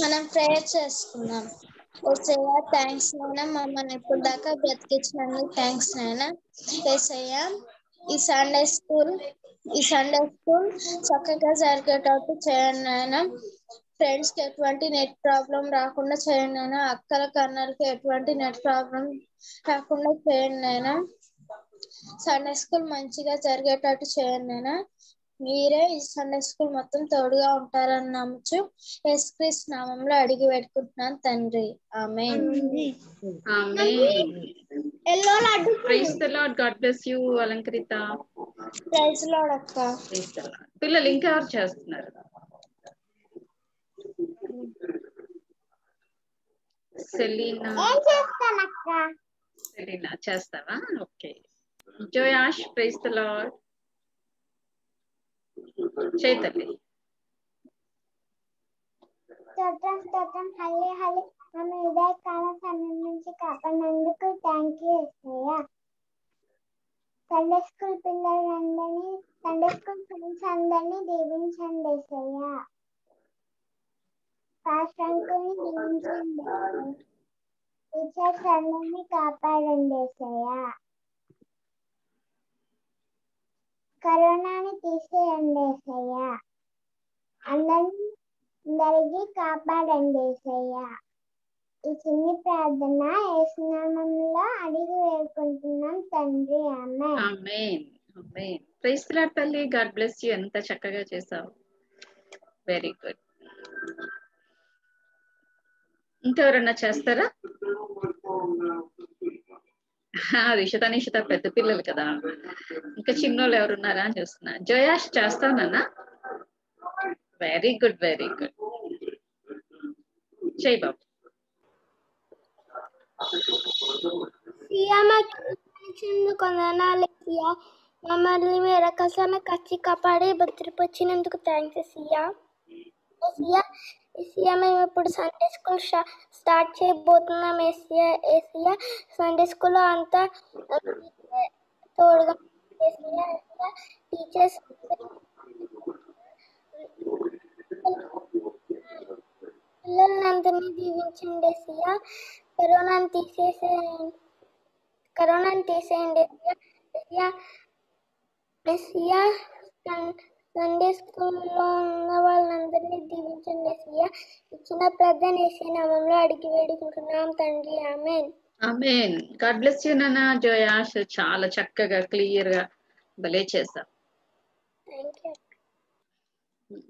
మనం ప్రేయర్ చేసుకుందాం. ఏసయ్య థ్యాంక్స్ నాయన. మమ్మల్ని ఇప్పుడు దాకా బ్రతికించినందుకు థ్యాంక్స్ నాయన. ఏసయ్య ఈ సండే స్కూల్ ఈ సండే స్కూల్ చక్కగా జరిగేటట్టు చేయండి నాయన. ఫ్రెండ్స్కి ఎటువంటి నెట్ ప్రాబ్లం రాకుండా చేయండి నాయన. అక్కల కన్నలకి ఎటువంటి నెట్ ప్రాబ్లం రాకుండా చేయండి నాయన. సండే స్కూల్ మంచిగా జరిగేటట్టు చేయండి మీరే ఈ సండే స్కూల్ మొత్తం తోడుగా ఉంటారని నమ్మచ్చు యేసుక్రీస్ నామంలో అడిగి పెట్టుకుంటున్నాను తండ్రి. ఆమె ఆమేన్ ఎల్లో laddu praise the Lord God bless you అలంకరిత. Praise lord అక్క. Praise the Lord. పిల్లలు చేస్తున్నారు? సెలీనా. ఏం చేస్తానక్క? సెలీనా చేస్తావా? Okay. Joash praise the Lord Chaitanya స్తోత్రం స్తోత్రం హల్లే హల్లే ఆమె ఉదయ కాల సమయం నుంచి కాపాడినందుకు థ్యాంక్ యూ ఎస్ఐయా సండే స్కూల్ పిల్లలందరినీ సండే స్కూల్ ఫ్రెండ్స్ అందరినీ దీవించండి ఎస్ఐయా పాస్టర్ అంకుల్ని దీవించండి. టీచర్స్ అందరినీ కాపాడండి ఎస్ఐయా కరోనాని తీసేయండి ఎస్ఐయా అందరినీ అందరికీ కాపాడండి ఏసయ్యా. ఈ చిన్ని ప్రార్థన ఏసునామంలో అడిగి వేడుకుంటున్నాం తండ్రి. ఆమె ఆమేన్. ఆమేన్. ప్రైజ్ తల్లి. God bless you. ఎంత చక్కగా చేసావు వెరీ గుడ్. ఇంకెవరన్నా చేస్తారా? రిషిత నిషిత పెద్ద పిల్లలు కదా. ఇంకా చిన్నోళ్ళు ఎవరున్నారా అని చూస్తున్నా. జయాష్ చేస్తానన్నా? వెరీ గుడ్ వెరీ గుడ్ చెయ్యి బాబు. సియా సియా మమ్మల్ని మీరు కసాన కచ్చి కాపాడి భద్రపరిచినందుకు థ్యాంక్స్ సియా ఏసియా ఏసియా మేము ఇప్పుడు సండే స్కూల్ స్టార్ట్ చేయబోతున్నాం ఏసియా ఏసియా సండే స్కూల్లో అంతా తోడుగా ఏసియా టీచర్స్ పిల్లలందరినీ దీవించండి ఏసియా కరోనాను తీసేసే కరోనాను తీసేయండి ఏసియా ఏసియా సన్- సండే స్కూల్లో ఉన్న వాళ్ళందరినీ దీవించండి ఏసియా ఇచ్చిన ప్రార్థన ఏసీ నామంలో అడిగి వేడుకుంటున్నాం తండ్రి. Amen. Amen. God bless you నాన్న. జయాష్ చాలా చక్కగా క్లియర్గా భలే యూ.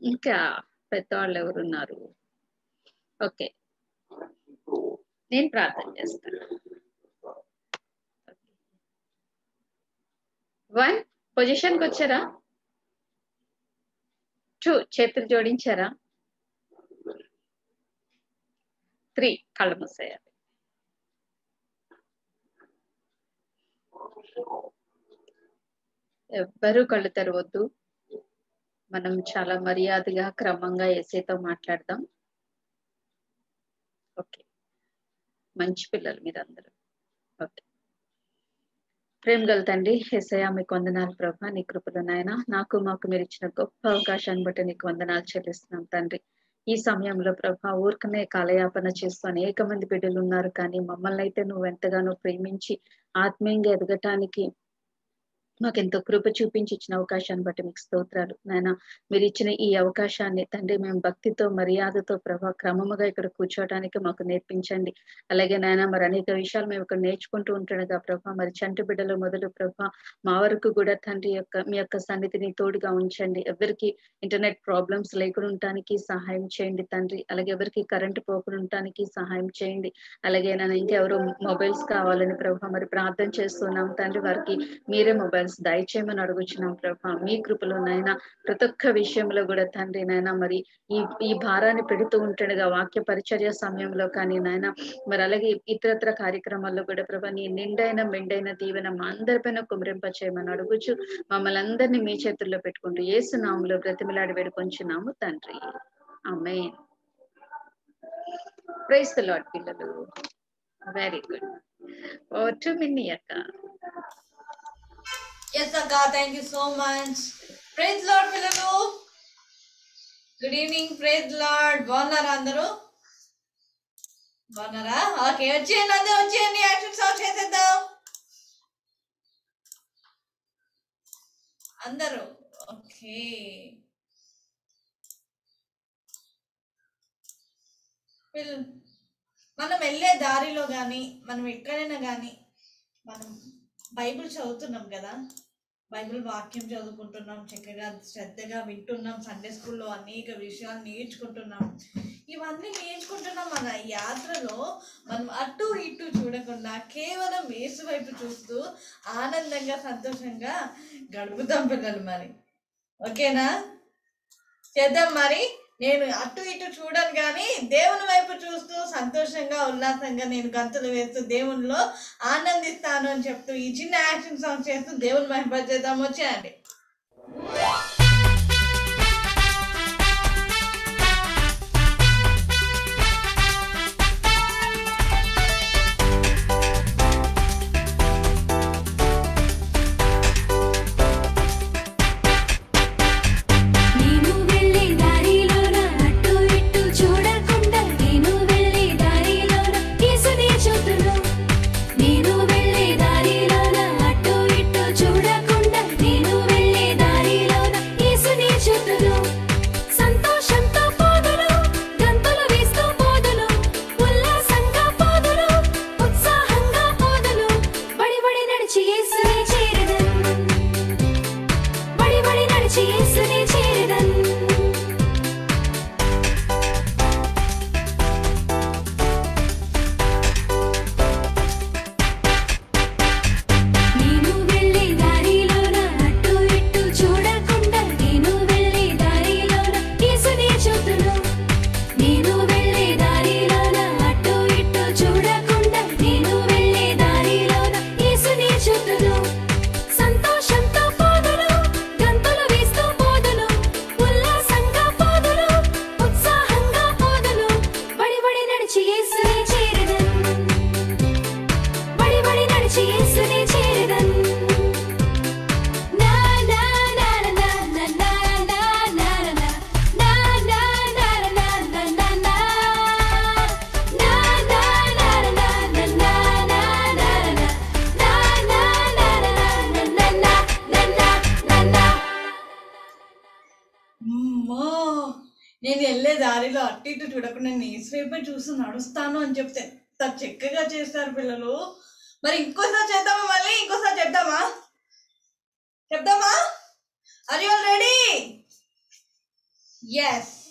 ఇంకా పెద్దవాళ్ళు ఎవరున్నారు? ఓకే. నేను ప్రార్థన చేస్తాను వన్ పొజిషన్కి వచ్చారా? టూ చేతులు జోడించారా? త్రీ కళ్ళు మూసేయాలి. ఎవ్వరూ కళ్ళు తెరవద్దు. మనం చాలా మర్యాదగా క్రమంగా ఎసేతో మాట్లాడదాం. ఓకే. మంచి పిల్లలు మీరందరూ. ఓకే. ప్రేమ గల తండ్రి ఎసయా మీకు వందనాలు ప్రభా నీ కృపలు నాయన. నాకు మాకు మీరు ఇచ్చిన గొప్ప అవకాశాన్ని బట్టి నీకు వందనాలు చెల్లిస్తున్నాం తండ్రి. ఈ సమయంలో ప్రభా ఊరికనే కాలయాపన చేస్తూ అనేక మంది బిడ్డలు ఉన్నారు. కానీ మమ్మల్ని అయితే నువ్వు ఎంతగానో ప్రేమించి ఆత్మీయంగా ఎదగటానికి మాకు ఎంతో కృప చూపించి ఇచ్చిన అవకాశాన్ని బట్టి మీకు స్తోత్రాలు. నాయన మీరు ఇచ్చిన ఈ అవకాశాన్ని తండ్రి మేము భక్తితో మర్యాదతో ప్రభా క్రమముగా ఇక్కడ కూర్చోవడానికి మాకు నేర్పించండి. అలాగే నాయన మరి అనేక విషయాలు మేము ఇక్కడ నేర్చుకుంటూ ఉంటుండగా ప్రభా మరి చంటి బిడ్డలు మొదలు ప్రభా మా వరకు కూడా తండ్రి యొక్క మీ యొక్క సన్నిధిని తోడుగా ఉంచండి. ఎవరికి ఇంటర్నెట్ ప్రాబ్లమ్స్ లేకుండా ఉండటానికి సహాయం చేయండి తండ్రి. అలాగే ఎవరికి కరెంట్ పోకుండా ఉండటానికి సహాయం చేయండి. అలాగే నన్ను ఇంకెవరు మొబైల్స్ కావాలని ప్రభా మరి ప్రార్థన చేస్తున్నాం తండ్రి. వారికి మీరే మొబైల్ మొబైల్స్ దయచేయమని అడుగుచున్నాం ప్రభా. మీ కృపలో నాయన ప్రతి ఒక్క విషయంలో కూడా తండ్రి నాయన మరి ఈ ఈ భారాన్ని పెడుతూ ఉంటాడుగా వాక్య పరిచర్య సమయంలో కానీ నాయన మరి అలాగే ఇతరత్ర కార్యక్రమాల్లో కూడా ప్రభా నీ నిండైన మెండైన దీవెన మా అందరిపైన కుమరింప చేయమని అడుగుచు. మమ్మల్ని అందరినీ మీ చేతుల్లో పెట్టుకుంటూ ఏసు నాములో బ్రతిమిలాడి వేడుకొంచున్నాము తండ్రి. ఆమె ప్రైస్ ద లాడ్ పిల్లలు. వెరీ గుడ్ ఓ టూ మిన్నీ అక్క. ఎస్ అక్క thank you so much praise lord పిల్లలు గుడ్ ఈవినింగ్ ప్రేజ్ లార్డ్ బాగున్నారా అందరూ? బాగున్నారా? ఓకే వచ్చేయండి అందరూ వచ్చేయండి. యాక్షన్ సాల్వ్ చేసేద్దాం. అందరూ ఓకే మనం వెళ్ళే దారిలో కానీ మనం ఎక్కడైనా కానీ మనం బైబిల్ చదువుతున్నాం కదా. బైబిల్ వాక్యం చదువుకుంటున్నాం చక్కగా శ్రద్ధగా వింటున్నాం సండే స్కూల్లో అనేక విషయాలు నేర్చుకుంటున్నాం. ఇవన్నీ నేర్చుకుంటున్నాం మన యాత్రలో మనం అటు ఇటు చూడకుండా కేవలం వేసు వైపు చూస్తూ ఆనందంగా సంతోషంగా గడుపుతాం పిల్లలు మరి. ఓకేనా? చేద్దాం మరి. నేను అటు ఇటు చూడను కానీ దేవుని వైపు చూస్తూ సంతోషంగా ఉల్లాసంగా నేను గంతులు వేస్తూ దేవునిలో ఆనందిస్తాను అని చెప్తూ ఈ చిన్న యాక్షన్ సాంగ్ చేస్తూ దేవుని మహిమ చేద్దాం వచ్చేయండి Yes.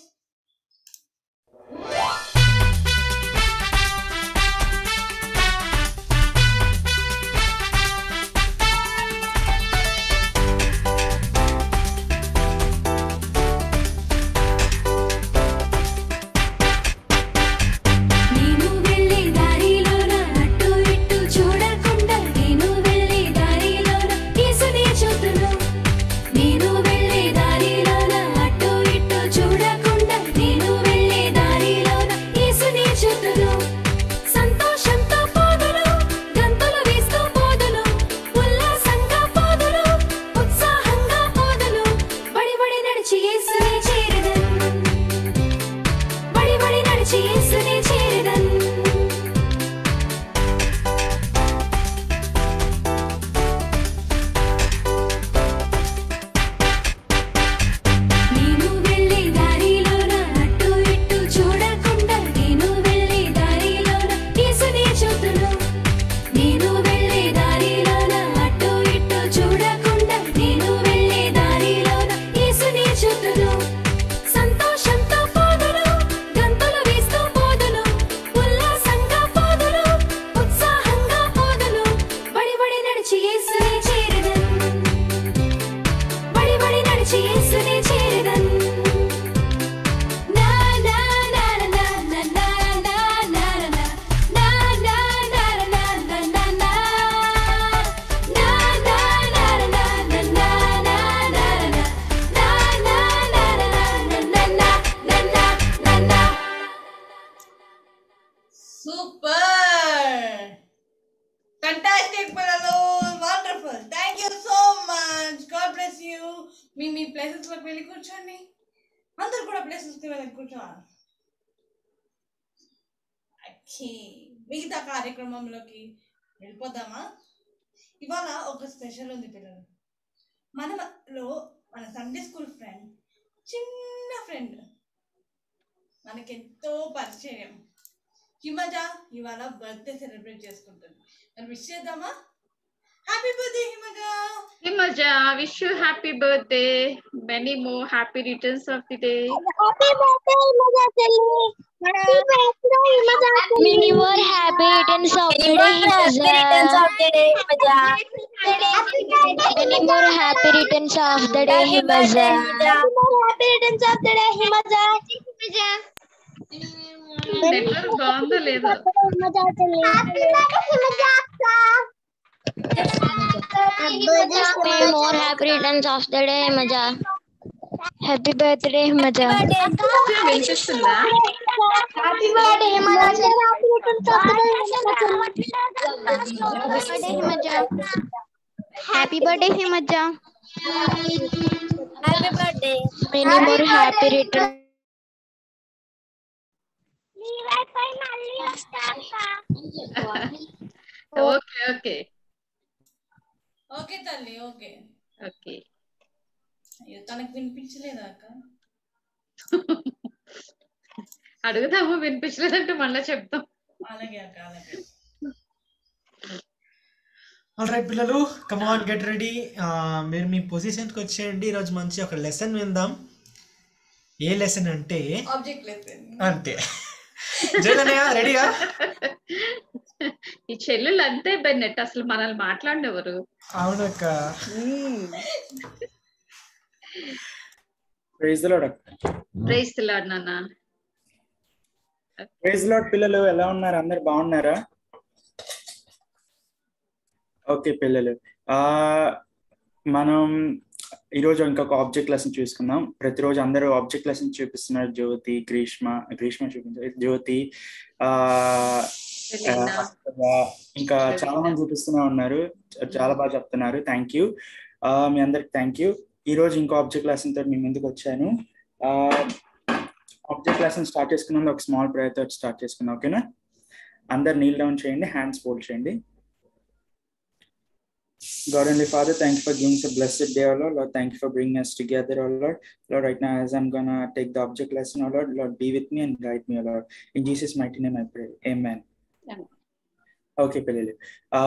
పరిచయం హిమజ ఇవాళ బర్త్డే సెలబ్రేట్ చేసుకుంటుంది మరి విష్ చేద్దామా happy birthday Himaja Himaja wish you happy birthday many more happy returns of the day Many more happy returns of the day, Himaza. Many more happy returns of the day, Himaza. Network బాగుందో లేదో Many more happy returns of the day, Himaza. Happy birthday, Himaza. వినిపిస్తుందా Happy birthday, Himaza. Happy returns of the day, Himaza. Happy birthday, Himaza. Happy birthday. Many more happy returns. okay okay okay తల్లి okay okay అయ్యో తనకు వినిపించలేదా అక్క అడుగుతాము వినిపించలేదంటే మళ్ళీ చెప్తాం అలాగే అక్క అలాగే. ఆల్ రైట్ పిల్లలు కమాన్ గెట్ రెడీ మీరు మీ పొజిషన్కి వచ్చేయండి. ఈరోజు మంచి ఒక లెసన్ విందాం. ఏ లెసన్ అంటే అంతే. రెడీగా ఈ చెల్లెలు అంతే బెన్నెట్ అసలు మనల్ని మాట్లాడినెవరు? అవునక్క. ప్రైజ్ లాడ్ ప్రైజ్ తిలాడు నాన్న. ప్రైజ్ లాడ్ పిల్లలు ఎలా ఉన్నారు? అందరు బాగున్నారా? ఓకే పిల్లలు. ఆ మనం ఈరోజు ఇంకొక ఆబ్జెక్ట్ లెసన్ చూసుకుందాం. ప్రతిరోజు అందరూ ఆబ్జెక్ట్ లెసన్ చూపిస్తున్నారు. జ్యోతి గ్రీష్మ గ్రీష్మ చూపించారు జ్యోతి ఆ ఇంకా చాలా మంది చూపిస్తూనే ఉన్నారు. చాలా బాగా చెప్తున్నారు. థ్యాంక్ యూ మీ అందరికి థ్యాంక్ యూ ఈ రోజు ఇంకో ఆబ్జెక్ట్ లెసన్ తోటి మీ ముందుకు వచ్చాను. ఆబ్జెక్ట్ లెసన్ స్టార్ట్ చేసుకున్న ఒక స్మాల్ ప్రేయర్ తోటి స్టార్ట్ చేసుకున్నాం ఓకేనా అందరు నీల్ డౌన్ చేయండి హ్యాండ్స్ ఫోల్డ్ చేయండి. God and Father, thank you for giving us a blessed day, O Lord. Lord, thank you for bringing us together, O Lord. Lord, right now, as I'm gonna take the object lesson, O Lord, Lord, be with me and guide me, O Lord. In Jesus' mighty name I pray. Amen. Amen. Okay పిల్లలు ఆ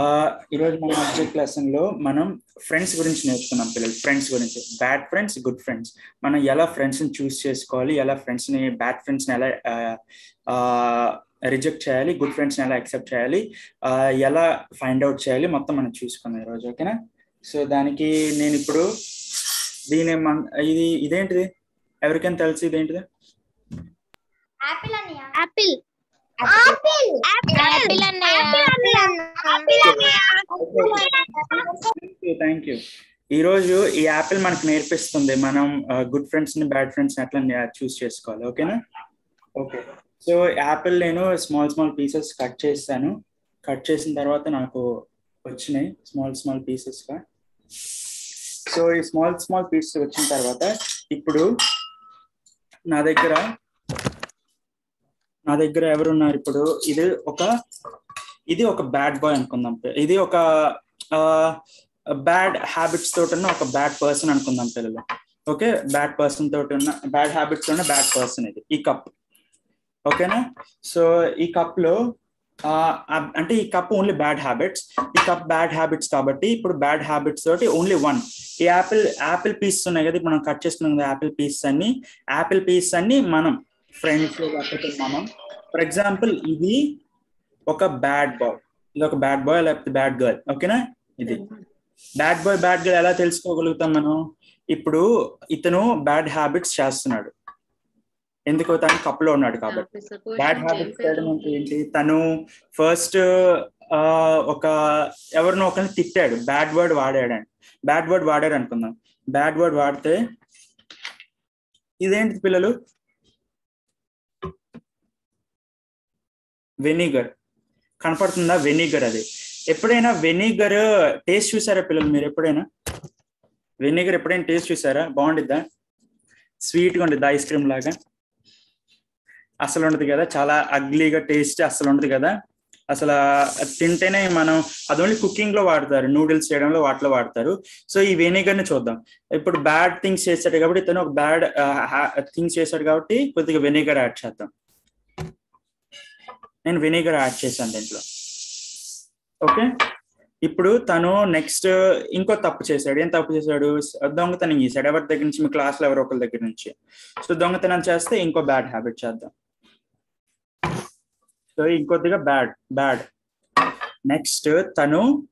ఈరోజు మన object లెసన్లో మనం friends గురించి నేర్చుకున్నాం పిల్లలు. Friends గురించి. Bad friends good friends. మనం ఎలా ఫ్రెండ్స్ని చూస్ చేసుకోవాలి ఎలా ఫ్రెండ్స్ని బ్యాడ్ ఫ్రెండ్స్ని ఎలా రిజెక్ట్ చేయాలి గుడ్ ఫ్రెండ్స్ని ఎలా యాక్సెప్ట్ చేయాలి ఆ, ఎలా ఫైండ్ అవుట్ చేయాలి మొత్తం మనం చూసుకుందాం ఈరోజు ఓకేనా? సో దానికి నేను ఇప్పుడు దీని మన- ఇది ఇదేంటిది? ఎవరికైనా తెలుసు ఇదేంటిది? యాపిల్ థ్యాంక్ యూ ఈ రోజు ఈ యాపిల్ మనకు నేర్పిస్తుంది. మనం గుడ్ ఫ్రెండ్స్ని బ్యాడ్ ఫ్రెండ్స్ ఎట్లా చూస్ చేసుకోవాలి. ఓకేనా ఓకే సో యాపిల్ నేను స్మాల్ స్మాల్ పీసెస్ కట్ చేస్తాను. కట్ చేసిన తర్వాత నాకు వచ్చినాయి స్మాల్ స్మాల్ పీసెస్గా. సో ఈ స్మాల్ స్మాల్ పీసెస్ వచ్చిన తర్వాత ఇప్పుడు నా దగ్గర నా దగ్గర ఎవరు ఉన్నారు ఇప్పుడు? ఇది ఒక ఇది ఒక బ్యాడ్ బాయ్ అనుకుందాం. ఇది ఒక బ్యాడ్ హ్యాబిట్స్ తోటి ఉన్న ఒక బ్యాడ్ పర్సన్ అనుకుందాం పిల్లలు. ఓకే బ్యాడ్ పర్సన్ తోటి ఉన్న బ్యాడ్ హ్యాబిట్స్ ఉన్న బ్యాడ్ పర్సన్ ఇది. ఈ కప్ ఓకేనా సో ఈ కప్లో అంటే ఈ కప్ ఓన్లీ బ్యాడ్ హ్యాబిట్స్ ఈ కప్ బ్యాడ్ హ్యాబిట్స్ కాబట్టి ఇప్పుడు బ్యాడ్ హ్యాబిట్స్ తోటి ఓన్లీ వన్ ఈ యాపిల్ యాపిల్ పీస్ ఉన్నాయి కదా? ఇప్పుడు మనం కట్ చేస్తున్నాం కదా యాపిల్ పీస్ అన్ని. యాపిల్ పీస్ అన్ని మనం ఫ్రెండ్స్ మనం. ఫర్ ఎగ్జాంపుల్ ఇది ఒక బ్యాడ్ బాయ్ ఇది ఒక బ్యాడ్ బాయ్ లేకపోతే బ్యాడ్ గర్ల్ ఓకేనా ఇది. బ్యాడ్ బాయ్ బ్యాడ్ గర్ల్ ఎలా తెలుసుకోగలుగుతాం మనం? ఇప్పుడు ఇతను బ్యాడ్ హ్యాబిట్స్ చేస్తున్నాడు. ఎందుకు తను కప్పులో ఉన్నాడు కాబట్టి. బ్యాడ్ హ్యాబిట్స్ చేయడం అంటే ఏంటి? తను ఫస్ట్ ఒక ఎవరినో ఒకరిని తిట్టాడు. బ్యాడ్ వర్డ్ వాడాడు బ్యాడ్ వర్డ్ వాడాడు అనుకుందాం. బ్యాడ్ వర్డ్ వాడితే ఇదేంటి పిల్లలు? వెనిగర్ కనపడుతుందా? వెనిగర్ అది. ఎప్పుడైనా వెనిగర్ టేస్ట్ చూసారా పిల్లలు మీరు ఎప్పుడైనా? వెనిగర్ ఎప్పుడైనా టేస్ట్ చూసారా? బాగుండిద్దా? స్వీట్గా ఉండిద్దా ఐస్ క్రీమ్ లాగా? అసలు ఉండదు కదా చాలా అగ్లీగా టేస్ట్ అసలు ఉండదు కదా. అసలు తింటేనే మనం అది ఓన్లీ కుకింగ్లో వాడతారు నూడిల్స్ చేయడంలో వాటిలో వాడతారు. సో ఈ వెనిగర్ని చూద్దాం. ఇప్పుడు బ్యాడ్ థింగ్స్ చేశాడు కాబట్టి ఇతను ఒక బ్యాడ్ థింగ్స్ చేశాడు కాబట్టి కొద్దిగా వెనిగర్ యాడ్ చేద్దాం. నేను వెనిగర్ యాడ్ చేశాను దీంట్లో. ఓకే. ఇప్పుడు తను నెక్స్ట్ ఇంకో తప్పు చేశాడు. ఏం తప్పు చేశాడు? దొంగతనం చేశాడు. ఎవరి దగ్గర నుంచి? మీ క్లాస్లో ఎవరో ఒకరి దగ్గర నుంచి. సో దొంగతనం చేస్తే ఇంకో బ్యాడ్ హ్యాబిట్ చేద్దాం. సో ఇంకొద్దిగా బ్యాడ్ బ్యాడ్ నెక్స్ట్ తను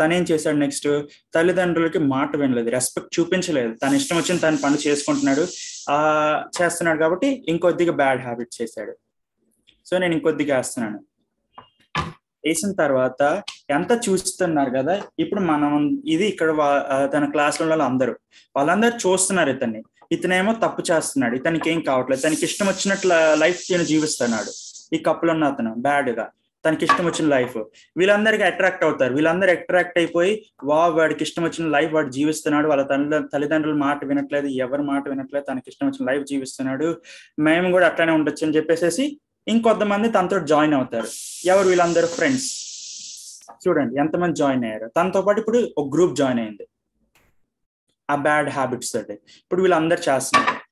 తనేం చేశాడు నెక్స్ట్ తల్లిదండ్రులకి మాట వినలేదు. రెస్పెక్ట్ చూపించలేదు. తన ఇష్టం వచ్చిన తన పని చేసుకుంటున్నాడు. ఆ చేస్తున్నాడు కాబట్టి ఇంకొద్దిగా బ్యాడ్ హ్యాబిట్ చేశాడు. సో నేను ఇంకొద్దిగా వేస్తున్నాను. వేసిన తర్వాత ఎంత చూస్తున్నారు కదా ఇప్పుడు మనం ఇది ఇక్కడ వా- తన క్లాస్లో ఉన్న అందరూ వాళ్ళందరూ చూస్తున్నారు ఇతన్ని. ఇతనేమో తప్పు చేస్తున్నాడు ఇతనికి ఏం కావట్లేదు తనకి ఇష్టం వచ్చినట్లు లైఫ్ నేను జీవిస్తున్నాడు. ఈ కప్పులో ఉన్న అతను బ్యాడ్గా. తనకి ఇష్టం వచ్చిన లైఫ్ వీళ్ళందరికీ అట్రాక్ట్ అవుతారు. వీళ్ళందరూ అట్రాక్ట్ అయిపోయి వా వాడికి ఇష్టం వచ్చిన లైఫ్ వాడు జీవిస్తున్నాడు. వాళ్ళ తల్లి తల్లిదండ్రుల మాట వినట్లేదు ఎవరి మాట వినట్లేదు తనకి ఇష్టం వచ్చిన లైఫ్ జీవిస్తున్నాడు. మేము కూడా అట్లానే ఉండొచ్చు అని చెప్పేసి ఇంకొంతమంది తనతో జాయిన్ అవుతారు. ఎవరు వీళ్ళందరూ ఫ్రెండ్స్ చూడండి ఎంతమంది జాయిన్ అయ్యారు? తనతో పాటు ఇప్పుడు ఒక గ్రూప్ జాయిన్ అయింది. ఆ బ్యాడ్ హ్యాబిట్స్ తోటి. ఇప్పుడు వీళ్ళందరూ చేస్తున్నారు.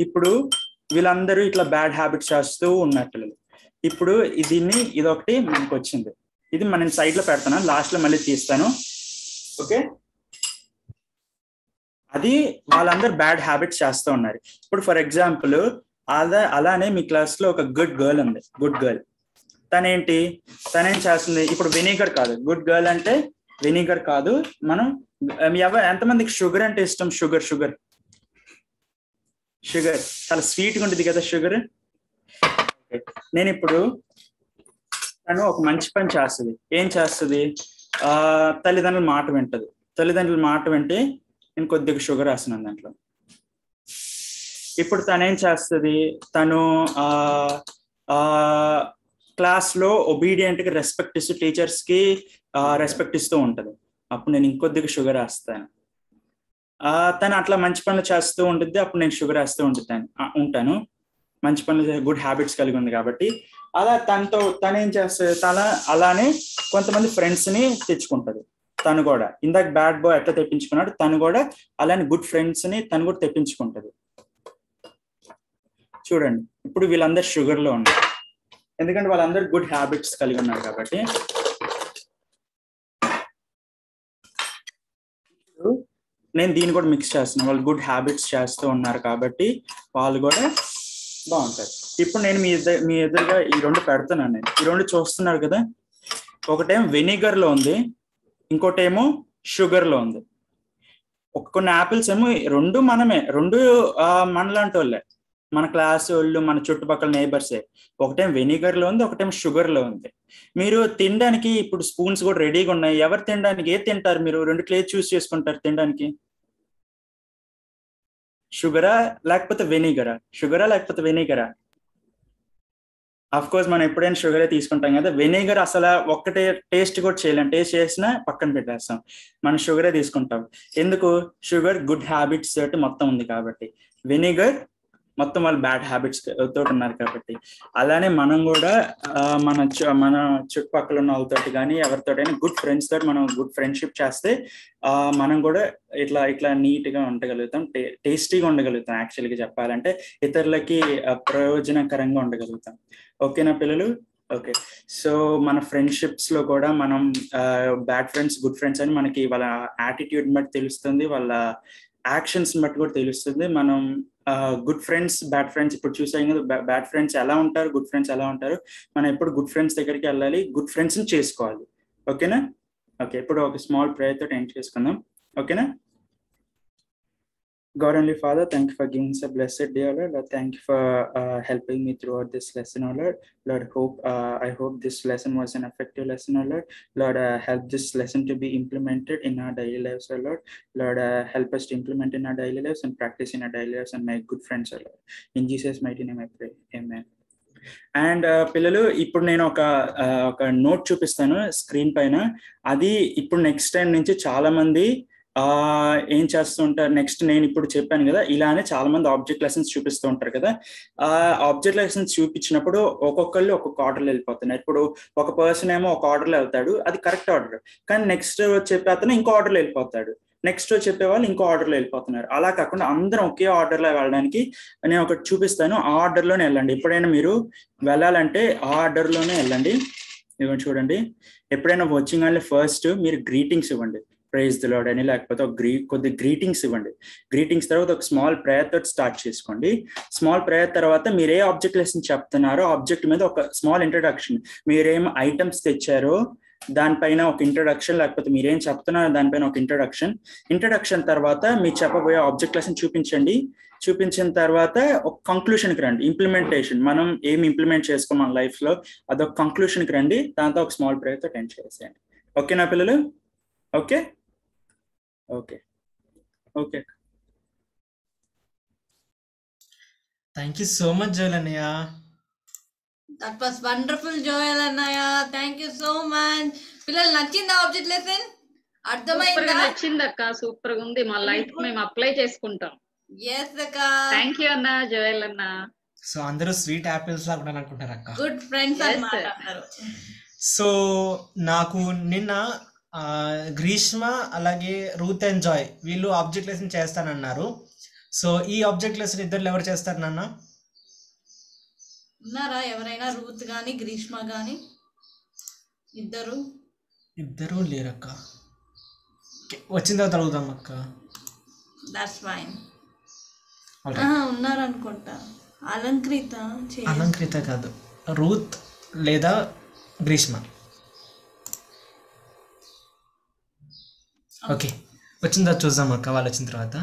ఇప్పుడు వీళ్ళందరూ ఇట్లా బ్యాడ్ హ్యాబిట్స్ చేస్తూ ఉన్నట్లు ఇప్పుడు ఇది- దీన్ని ఇదొకటి మనకు వచ్చింది ఇది మనం సైడ్లో పెడతాను. లాస్ట్లో మళ్ళీ తీస్తాను. ఓకే? అది వాళ్ళందరూ బ్యాడ్ హ్యాబిట్స్ చేస్తూ ఉన్నారు. ఇప్పుడు ఫర్ ఎగ్జాంపుల్ అలా అలానే మీ క్లాస్లో ఒక గుడ్ గర్ల్ ఉంది. గుడ్ గర్ల్ తనేంటి? తనేం చేస్తుంది? ఇప్పుడు వెనిగర్ కాదు. గుడ్ గర్ల్ అంటే వెనిగర్ కాదు. మనం ఎవ ఎంతమందికి షుగర్ అంటే ఇష్టం? షుగర్ షుగర్ షుగర్ చాలా స్వీట్గా ఉంటుంది కదా షుగర్ నేను ఇప్పుడు తను ఒక మంచి పని చేస్తుంది. ఏం చేస్తుంది? ఆ తల్లిదండ్రుల మాట వింటది. తల్లిదండ్రుల మాట వింటే నేను కొద్దిగా షుగర్ వేస్తున్నాను దాంట్లో. ఇప్పుడు తను ఏం చేస్తుంది? తను ఆ క్లాస్లో ఒబీడియంట్గా రెస్పెక్ట్ ఇస్తూ టీచర్స్కి రెస్పెక్ట్ ఇస్తూ ఉంటుంది. అప్పుడు నేను ఇంకొద్దిగా షుగర్ వేస్తాను. ఆ తను అట్లా మంచి పనులు చేస్తూ ఉంటుంది అప్పుడు నేను షుగర్ వేస్తూ ఉంటుంది ఉంటాను. మంచి పనులు గుడ్ హ్యాబిట్స్ కలిగి ఉంది కాబట్టి. అలా తనతో తను ఏం చేస్తుంది? తన అలానే కొంతమంది ఫ్రెండ్స్ని తెచ్చుకుంటది. తను కూడా. ఇందాక బ్యాడ్ బాయ్ ఎట్లా తెప్పించుకున్నాడు తను కూడా అలానే గుడ్ ఫ్రెండ్స్ని తను కూడా తెప్పించుకుంటది. చూడండి. ఇప్పుడు వీళ్ళందరూ షుగర్లో ఉన్నారు. ఎందుకంటే వాళ్ళందరూ గుడ్ హ్యాబిట్స్ కలిగి ఉన్నారు కాబట్టి. నేను దీన్ని కూడా మిక్స్ చేస్తున్నాను వాళ్ళు గుడ్ హ్యాబిట్స్ చేస్తూ ఉన్నారు కాబట్టి వాళ్ళు కూడా బాగుంటారు. ఇప్పుడు నేను మీ ఇద్దరు మీ ఎదురుగా ఈ రెండు పెడుతున్నాను నేను. ఈ రెండు చూస్తున్నారు కదా? ఒకటేమో వెనిగర్లో ఉంది. ఇంకోటేమో షుగర్లో ఉంది. కొన్ని యాపిల్స్ ఏమో రెండు మనమే రెండు మనలాంటి వాళ్ళే మన క్లాస్ వాళ్ళు మన చుట్టుపక్కల నేబర్సే ఒకటేం వెనిగర్లో ఉంది ఒకటేం షుగర్లో ఉంది. మీరు తినడానికి ఇప్పుడు స్పూన్స్ కూడా రెడీగా ఉన్నాయి. ఎవరు తినడానికి ఏది తింటారు మీరు? రెండు క్లేజ్ చూస్ చేసుకుంటారు తినడానికి. షుగరా లేకపోతే వెనిగరా షుగరా లేకపోతే వెనిగరా అఫ్ కోర్స్ మనం ఎప్పుడైనా షుగరే తీసుకుంటాం కదా. వెనిగర్ అసలు ఒక్కటే టేస్ట్ కూడా చేయలేం. టేస్ట్ చేసినా పక్కన పెట్టేస్తాం. మనం షుగరే తీసుకుంటాం. ఎందుకు? షుగర్ గుడ్ హ్యాబిట్స్ తోటి మొత్తం ఉంది కాబట్టి. వెనిగర్ మొత్తం వాళ్ళు బ్యాడ్ హ్యాబిట్స్ తోటి ఉన్నారు కాబట్టి. అలానే మనం కూడా మన మన చుట్టుపక్కల ఉన్న వాళ్ళతోటి కానీ ఎవరితోటైనా గుడ్ ఫ్రెండ్స్ తోటి మనం గుడ్ ఫ్రెండ్షిప్ చేస్తే మనం కూడా ఇట్లా ఇట్లా నీట్గా ఉండగలుగుతాం టేస్టీగా ఉండగలుగుతాం యాక్చువల్గా చెప్పాలంటే. ఇతరులకి ప్రయోజనకరంగా ఉండగలుగుతాం. ఓకేనా పిల్లలు? ఓకే సో మన ఫ్రెండ్షిప్స్లో కూడా మనం బ్యాడ్ ఫ్రెండ్స్ గుడ్ ఫ్రెండ్స్ అని మనకి వాళ్ళ యాటిట్యూడ్ బట్టి తెలుస్తుంది వాళ్ళ యాక్షన్స్ బట్టి కూడా తెలుస్తుంది. మనం గుడ్ ఫ్రెండ్స్ బ్యాడ్ ఫ్రెండ్స్ ఇప్పుడు చూసాం కదా బ్యాడ్ ఫ్రెండ్స్ ఎలా ఉంటారు గుడ్ ఫ్రెండ్స్ ఎలా ఉంటారు? మనం ఎప్పుడు గుడ్ ఫ్రెండ్స్ దగ్గరికి వెళ్ళాలి గుడ్ ఫ్రెండ్స్ని చేసుకోవాలి. ఓకేనా? ఓకే ఇప్పుడు ఒక స్మాల్ ప్రేయర్ తోటి ఎండ్ చేసుకుందాం. ఓకేనా? God only Father, thank you for giving us a blessed day, O Lord. Lord, thank you for uh, helping me throughout this lesson, O Lord. Lord, hope uh, I hope this lesson was an effective lesson, O Lord. Lord, uh, help this lesson to be implemented in our daily lives, O Lord. Lord, uh, help us to implement in our daily lives and practice in our daily lives and make good friends, O Lord. In Jesus' mighty name, I pray. Amen. And పిల్లలు ఇప్పుడు నేను ఒక ఆ, ఒక note చూపిస్తాను screen పైన అది ఇప్పుడు నెక్స్ట్ టైం నుంచి చాలా మంది ఆ ఏం చేస్తూ ఉంటారు నెక్స్ట్ నేను ఇప్పుడు చెప్పాను కదా ఇలానే చాలా మంది ఆబ్జెక్ట్ లెసన్స్ చూపిస్తూ ఉంటారు కదా. ఆ ఆబ్జెక్ట్ లెసన్స్ చూపించినప్పుడు ఒక్కొక్కళ్ళు ఒక్కొక్క ఆర్డర్లో వెళ్ళిపోతున్నారు. ఇప్పుడు ఒక పర్సన్ ఏమో ఒక ఆర్డర్లో వెళ్తాడు అది కరెక్ట్ ఆర్డర్. కానీ నెక్స్ట్ చెప్పే అతను ఇంకో ఆర్డర్లో వెళ్ళిపోతాడు. నెక్స్ట్ చెప్పే వాళ్ళు ఇంకో ఆర్డర్లో వెళ్ళిపోతున్నారు. అలా కాకుండా అందరం ఒకే ఆర్డర్లో వెళ్ళడానికి నేను ఒకటి చూపిస్తాను. ఆ ఆర్డర్లోనే వెళ్ళండి. ఎప్పుడైనా మీరు వెళ్ళాలంటే ఆ ఆర్డర్లోనే వెళ్ళండి. ఇవ్వండి చూడండి. ఎప్పుడైనా వచ్చింగ్ అంటే ఫస్ట్ మీరు గ్రీటింగ్స్ ఇవ్వండి. ప్రైజ్ దిలాడ్ అని లేకపోతే ఒక గ్రీ కొద్ది గ్రీటింగ్స్ ఇవ్వండి. గ్రీటింగ్స్ తర్వాత ఒక స్మాల్ ప్రేయర్ తోటి స్టార్ట్ చేసుకోండి. స్మాల్ ప్రేయర్ తర్వాత మీరు ఏ ఆబ్జెక్ట్ లెసన్ చెప్తున్నారో ఆబ్జెక్ట్ మీద ఒక స్మాల్ ఇంట్రడక్షన్ మీరేం ఐటమ్స్ తెచ్చారో దానిపైన ఒక ఇంట్రడక్షన్ లేకపోతే మీరేం చెప్తున్నారో దానిపైన ఒక ఇంట్రడక్షన్ ఇంట్రడక్షన్ తర్వాత మీరు చెప్పబోయే ఆబ్జెక్ట్ లెసన్ చూపించండి. చూపించిన తర్వాత ఒక కంక్లూషన్కి రండి. ఇంప్లిమెంటేషన్ మనం ఏం ఇంప్లిమెంట్ చేసుకోం మన లైఫ్ అదొక కంక్లూషన్కి రండి. దాంతో ఒక స్మాల్ ప్రేయర్తో టెన్షన్ చేసేయండి. ఓకేనా పిల్లలు? Okay okay. Okay. Thank you so much Jal అన్నయ్య దట్ వాస్ వండర్ఫుల్ జోయల్ అన్నయ్య థ్యాంక్ యూ సో మచ్ పిల్లలు నచ్చిందా ఆబ్జెక్ట్ లెసన్ అర్థమైందా? నచ్చింది అక్క సూపర్గా ఉంది. మా లైఫ్ మేము అప్లై చేసుకుంటాం. ఎస్ అక్క. థ్యాంక్ యూ అన్న జోయల్ అన్న సో అందరూ స్వీట్ యాపిల్స్ లాగా ఉండాలనుకుంటారు అక్క. గుడ్ ఫ్రెండ్స్ సో నాకు నిన్న గ్రీష్మ అలాగే రూత్ అండ్ జాయ్ వీళ్ళు ఆబ్జెక్ట్ లెసన్ చేస్తానన్నారు. సో ఈ ఆబ్జెక్ట్ లెసన్ ఇద్దరు ఎవరు చేస్తారు నాన్న? ఉన్నారా? ఎవరైనా రూత్ గాని గ్రీష్మ గాని? ఇద్దరు? ఇద్దరు లేరక్క. వచ్చిన తర్వాత అడుగుదాం అక్క. That's fine Alright. ఉన్నారు అనుకుంటా అలంకృత అలంకృత కాదు. రూత్ లేదా గ్రీష్మ. ఓకే. వచ్చిన తర్వాత చూద్దాం అక్క వాళ్ళు వచ్చిన తర్వాత.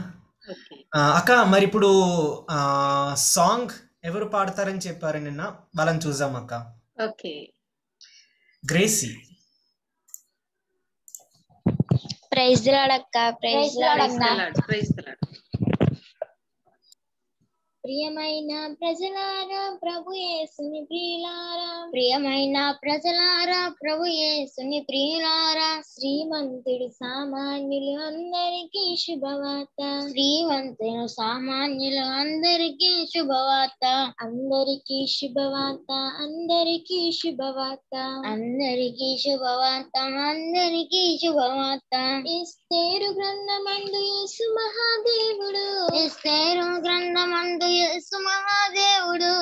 అక్క మరి ఇప్పుడు సాంగ్ ఎవరు పాడతారని చెప్పారు నిన్న? వాళ్ళని చూద్దాం అక్క. ఓకే. Praise Gracie. లాడక్క ప్రైజ్ లాడక్క ప్రైజ్ ప్రియమైన ప్రజలారా ప్రభు యేసుని ప్రియులారా. ప్రియమైన ప్రజలారా ప్రభు యేసుని ప్రియులారా. శ్రీమంతుడు సామాన్యులు అందరికీ శుభవార్త. శ్రీమంతుడు సామాన్యులు అందరికీ శుభవార్త. అందరికీ శుభవార్త అందరికీ శుభవార్త. అందరికీ శుభవార్త అందరికీ శుభవార్త. ఇస్తేరు గ్రంథమందు యేసు మహాదేవుడు. ఇస్తేరు గ్రంథమందు యేసు మహాదేవుడు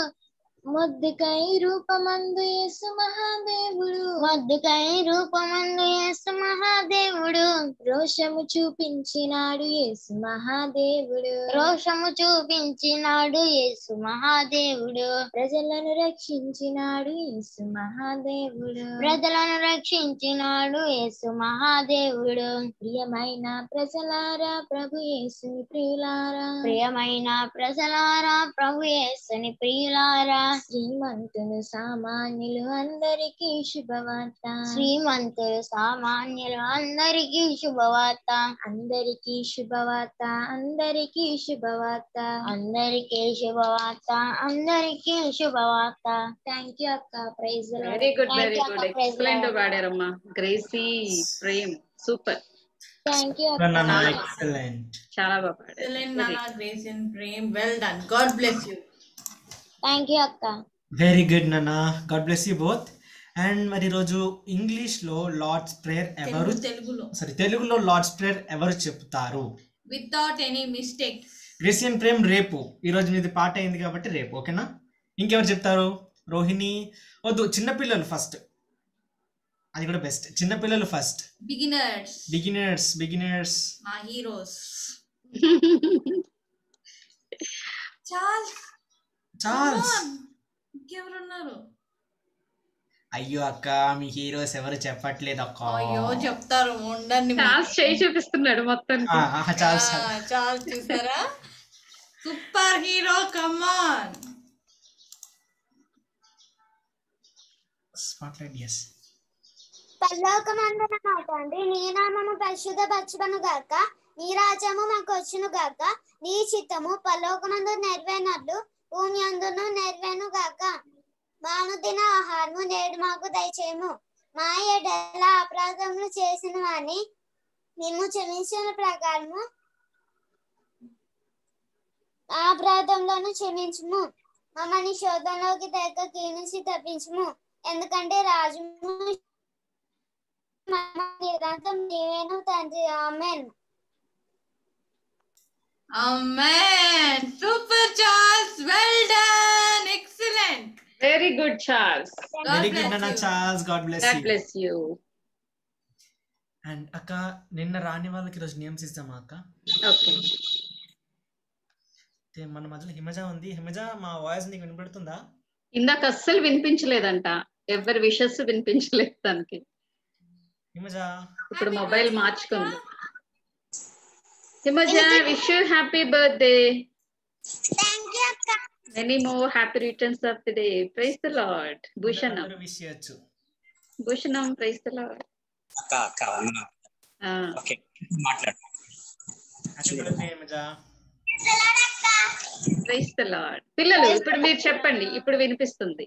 మొద్దుకై రూపమందు యేసు మహాదేవుడు. మొద్దుకై రూపమందు యేసు మహాదేవుడు. రోషము చూపించినాడు యేసు మహాదేవుడు. రోషము చూపించినాడు యేసు మహాదేవుడు. ప్రజలను రక్షించినాడు యేసు మహాదేవుడు. ప్రజలను రక్షించినాడు యేసు మహాదేవుడు. ప్రియమైన ప్రజలారా ప్రభు యేసుని ప్రియులారా. ప్రియమైన ప్రజలారా ప్రభు యేసుని ప్రియులారా. శ్రీమంతులు సామాన్యులు అందరికీ శుభవార్త. శ్రీమంతులు సామాన్యులు అందరికీ శుభవార్త. అందరికీ శుభవార్త. అందరికీ శుభవార్త. అందరికీ శుభవార్త. అందరికీ శుభవార్త. థ్యాంక్ యూ అక్క. Praise very good very good excellent పాడారమ్మా. Gracie Prem super thank you చాలా బాగా పాడారు. Excellent, Nana, Grace and Prem. Well done. God bless you. Thank you అక్క. వెరీ గుడ్ నాన్న God bless you both and మరి ఈరోజు ఇంగ్లీష్లో Lord's prayer ఎవరు? తెలుగు తెలుగులో. సారీ తెలుగులో లార్డ్స్ ప్రేయర్ ఎవరు చెప్తారు? Without any mistake Christian Prem రేపు ఈరోజు మీది పాట అయింది కాబట్టి రేపు ఓకేనా? ఇంకెవరు చెప్తారు? రోహిణి. వద్దు చిన్నపిల్లలు ఫస్ట్ అది కూడా బెస్ట్ చిన్నపిల్లలు ఫస్ట్ బిగినర్స్ బిగినర్స్ బిగినర్స్ మా హీరోస్ చార్ల్స్ చార్ల్స్ ఇంకెవరున్నారు? అయ్యో అక్క మీ హీరోస్ ఎవరు చెప్పట్లేదు అక్క. అయ్యో చెప్తారు ఉండండి. చాన్స్ చేయి చూపిస్తున్నాడు మొత్తం ఆ, ఆ, చార్ల్స్ చార్ల్స్ చూసారా? Super hero come on spotlight yes పరలోకమందున మా తండ్రి నీ నామము పరిశుద్ధ పరచుబను గాక. నీ రాజ్యము మాకు వచ్చును గాక. నీ చిత్తము పరలోకమందు నెరవేనట్లు భూమి అందును నెరవేను గాక మా అనుదిన ఆహారము నేడు మాకు దయచేయము. మా ఎడల అపరాధములు చేసిన వాని మేము క్షమించిన ప్రకారము ఆ అపరాధములను మమ్మల్ని శోధంలోకి తెగ కీనించి తప్పించుము. ఎందుకంటే రాజు నిరంతరం నీవేను తండ్రి. ఆమెను. Amen. Super, Charles. Well done. Excellent. Very good Charles God very bless good అన్న you. Charles God bless God bless you and అక్క నిన్న రాని వాళ్ళకి ఈరోజు నేమ్స్ ఇస్తామా అక్క ఓకే మన మధ్యలో హిమజ ఉంది హిమజ మా వాయిస్ నీకు వినపడుతుందా ఇందాక అస్సలు వినిపించలేదంట ఎవరి విషెస్ వినిపించలేదు తనకి హిమజ ఇప్పుడు మొబైల్ మార్చుకుంది Simajana, wish you happy birthday. Thank you. Many more happy returns of the day. Praise the Lord. Bhushanam. Bhushanam, praise the Lord. Uh. Okay. Matlad. Happy birthday, పిల్లలు ఇప్పుడు మీరు చెప్పండి ఇప్పుడు వినిపిస్తుంది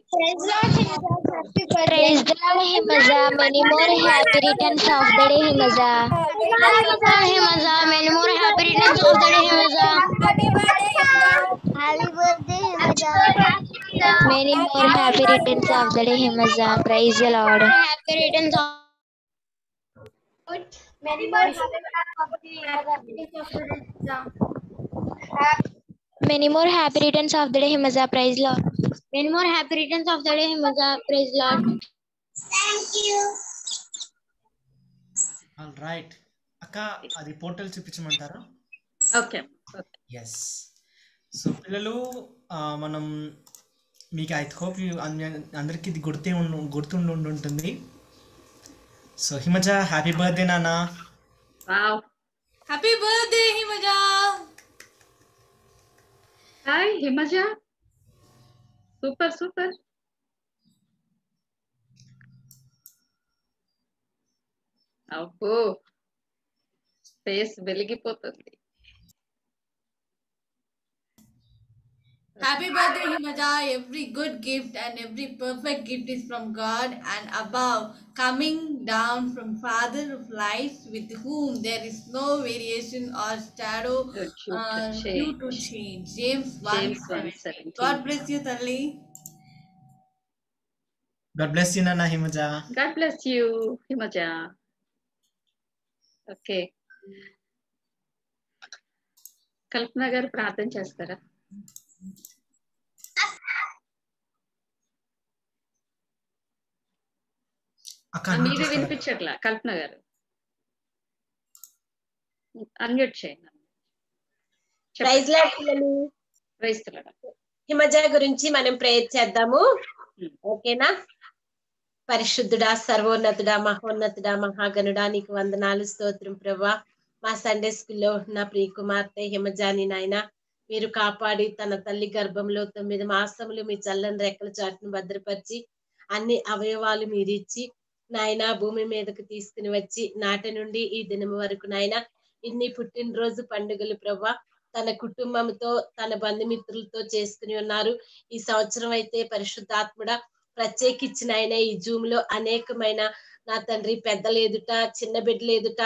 Praise the Lord, Himaza. Many more happy returns of the day, Himaza. Himaza. Many more happy returns of the day, Himaza. Happy birthday Himaja Many more happy returns of the day, Himaza. Praise the Lord. Happy returns of many more Many more happy returns of the day, Himaza. Praise the Lord. Many more happy returns of the day, Himaza. Praise the Lord. Thank you all right అక్క అది portal చూపించమంటారా okay yes so పిల్లలు ఆ, మనం మీకు I hope అందరికి ఇది గుర్తే ఉండు గుర్తుండి ఉండి ఉంటుంది సో హిమజ హ్యాపీ బర్త్డే నాన్న wow Happy birthday, Himaja. Hi Himaja super super అబ్బో ఫేస్ వెలిగిపోతుంది Happy birthday, Himaja. Every good gift and every perfect gift is from God and above, coming down from Father of lights, with whom there is no variation or shadow Due to uh, change. due to change. James 1 James 7. 1:17. God bless you, Tali. God bless you నాన్న Himaja God bless you Himaja okay Kalpana గారు ప్రార్థన చేస్తారా మీది. వినిపించట్లా? కల్పన గారు. Unmute చేయండి. హిమజ గురించి మనం prayer చేద్దాము. ఓకేనా? పరిశుద్ధుడా సర్వోన్నతుడా మహోన్నతుడా మహాగణుడా నీకు వందనాలు స్తోత్రం ప్రభా. మా సండే స్కూల్లో ఉన్న ప్రియ కుమార్తె హిమజాని నాయన మీరు కాపాడి తన తల్లి గర్భంలో తొమ్మిది మాసములు మీ చల్లని రెక్కల చాటును భద్రపరిచి అన్ని అవయవాలు మీరిచ్చి నాయన భూమి మీదకు తీసుకుని వచ్చి నాటి నుండి ఈ దినం వరకు నాయన ఇన్ని పుట్టినరోజు పండుగలు ప్రభా తన కుటుంబంతో తన బంధుమిత్రులతో చేసుకుని ఉన్నారు. ఈ సంవత్సరం అయితే పరిశుద్ధాత్ముడ ప్రత్యేకించిన ఆయన ఈ జూమ్లో అనేకమైన నా తండ్రి పెద్దల ఎదుట చిన్న బిడ్డల ఎదుట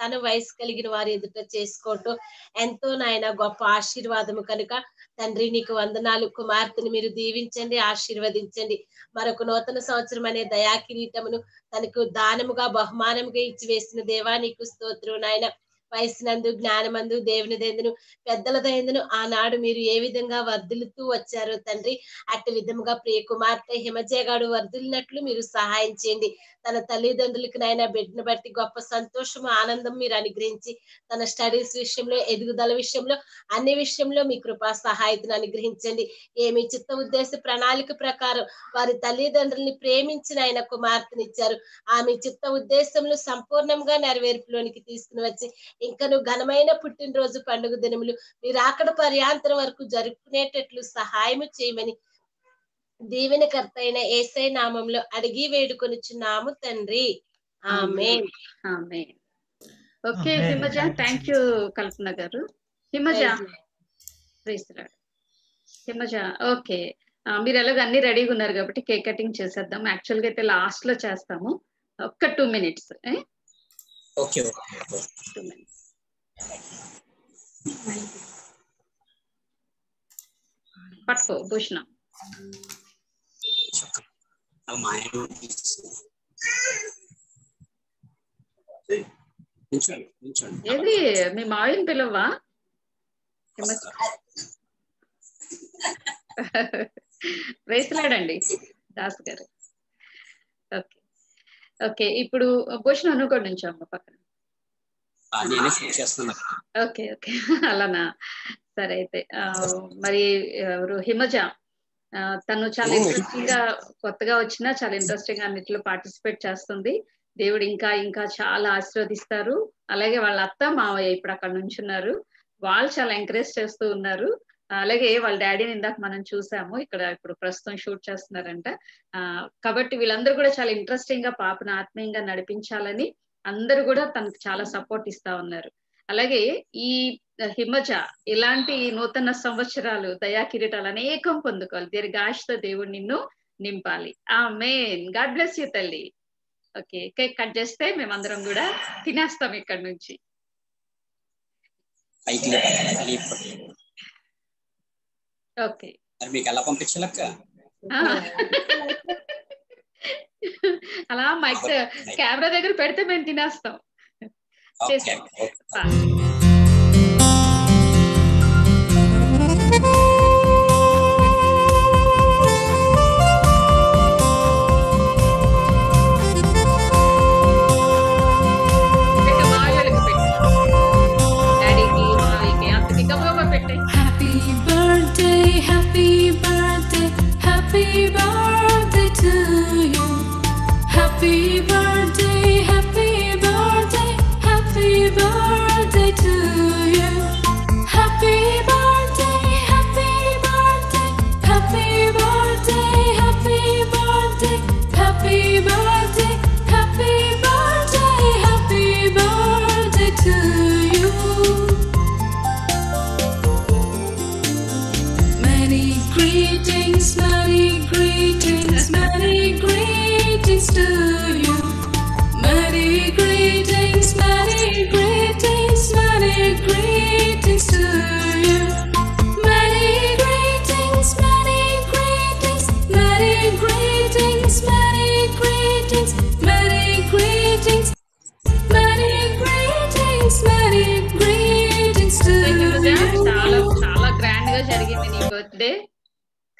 తన వయసు కలిగిన వారి ఎదుట చేసుకోవటం ఎంతో నాయన గొప్ప ఆశీర్వాదము కనుక తండ్రి నీకు వందనాలు. కుమార్తెను మీరు దీవించండి ఆశీర్వదించండి. మరొక నూతన సంవత్సరం అనే దయా కిరీటమును తనకు దానముగా బహుమానముగా ఇచ్చి వేసిన దేవా నీకు స్తోత్రం నాయన. వయసునందు జ్ఞానమందు దేవుని దేందును పెద్దల దయందును ఆనాడు మీరు ఏ విధంగా వర్ధిల్లుతూ వచ్చారో తండ్రి అట్టి విధముగా ప్రియ కుమార్తె హిమజయగాడు వర్ధిల్లినట్లు మీరు సహాయం చేయండి. తన తల్లిదండ్రులకు నాయన బిడ్డను బట్టి గొప్ప సంతోషము ఆనందం మీరు అనుగ్రహించి తన స్టడీస్ విషయంలో ఎదుగుదల విషయంలో అన్ని విషయంలో మీ కృపా సహాయతను అనుగ్రహించండి. ఏమి చిత్త ఉద్దేశ ప్రణాళిక ప్రకారం వారి తల్లిదండ్రుల్ని ప్రేమించిన ఆయన కుమార్తెనిచ్చారు. ఆమె చిత్త ఉద్దేశంలో సంపూర్ణంగా నెరవేర్పులోనికి తీసుకుని వచ్చి ఇంకను ఘనమైన పుట్టినరోజు పండుగ దినములు మీరు అక్కడ పర్యాంతరం వరకు జరుపుకునేటట్లు సహాయం చేయమని దీవెనకర్త అయిన ఏసై నామంలో అడిగి వేడుకొనిచున్నాము తండ్రి. ఆమె ఆమె okay. Himaja thank you Kalpana గారు. హిమజ. హిమజ ఓకే. మీరు ఎలాగో అన్ని రెడీగా ఉన్నారు కాబట్టి కేక్ కటింగ్ చేసేద్దాం. యాక్చువల్గా అయితే లాస్ట్లో చేస్తాము. ఒక్క two minutes okay okay two minutes. పట్టుకో భూషణ. ఏది మీ మావిని పిలవా వేసలాడండి దాస్ గారు. ఓకే. ఓకే ఇప్పుడు భూషణ అనుకోండి నుంచి అమ్మ పక్కన. Okay okay. అలానా? సరే అయితే మరి ఎవరు? హిమజ. తను చాలా ఇంట్రెస్టింగ్గా కొత్తగా వచ్చినా చాలా ఇంట్రెస్టింగ్గా అన్నిట్లో పార్టిసిపేట్ చేస్తుంది. దేవుడు ఇంకా ఇంకా చాలా ఆశీర్వదిస్తారు. అలాగే వాళ్ళ అత్త మావయ్య ఇప్పుడు అక్కడ నుంచున్నారు. వాళ్ళు చాలా ఎంకరేజ్ చేస్తూ ఉన్నారు. అలాగే వాళ్ళ డాడీని ఇందాక మనం చూసాము. ఇక్కడ ఇప్పుడు ప్రస్తుతం షూట్ చేస్తున్నారంట. ఆ కాబట్టి వీళ్ళందరూ కూడా చాలా ఇంట్రెస్టింగ్గా పాపను ఆత్మీయంగా నడిపించాలని అందరూ కూడా తనకు చాలా సపోర్ట్ ఇస్తా ఉన్నారు. అలాగే ఈ హిమజ ఇలాంటి నూతన సంవత్సరాలు దయా కిరీటాలు అనేకం పొందుకోవాలి. దీర్ఘాశతో దేవుడు నిన్ను నింపాలి. Amen God bless you తల్లి. ఓకే కేక్ కట్ చేస్తే మేమందరం కూడా తినేస్తాం ఇక్కడ నుంచి. ఓకే. మీకు ఎలా పంపించాలక్క ఆ. అలా మైక్. కెమెరా దగ్గర పెడితే మేము తినేస్తాం. Okay. Sexta. Okay. Tá. Happy birthday to you. Happy birthday.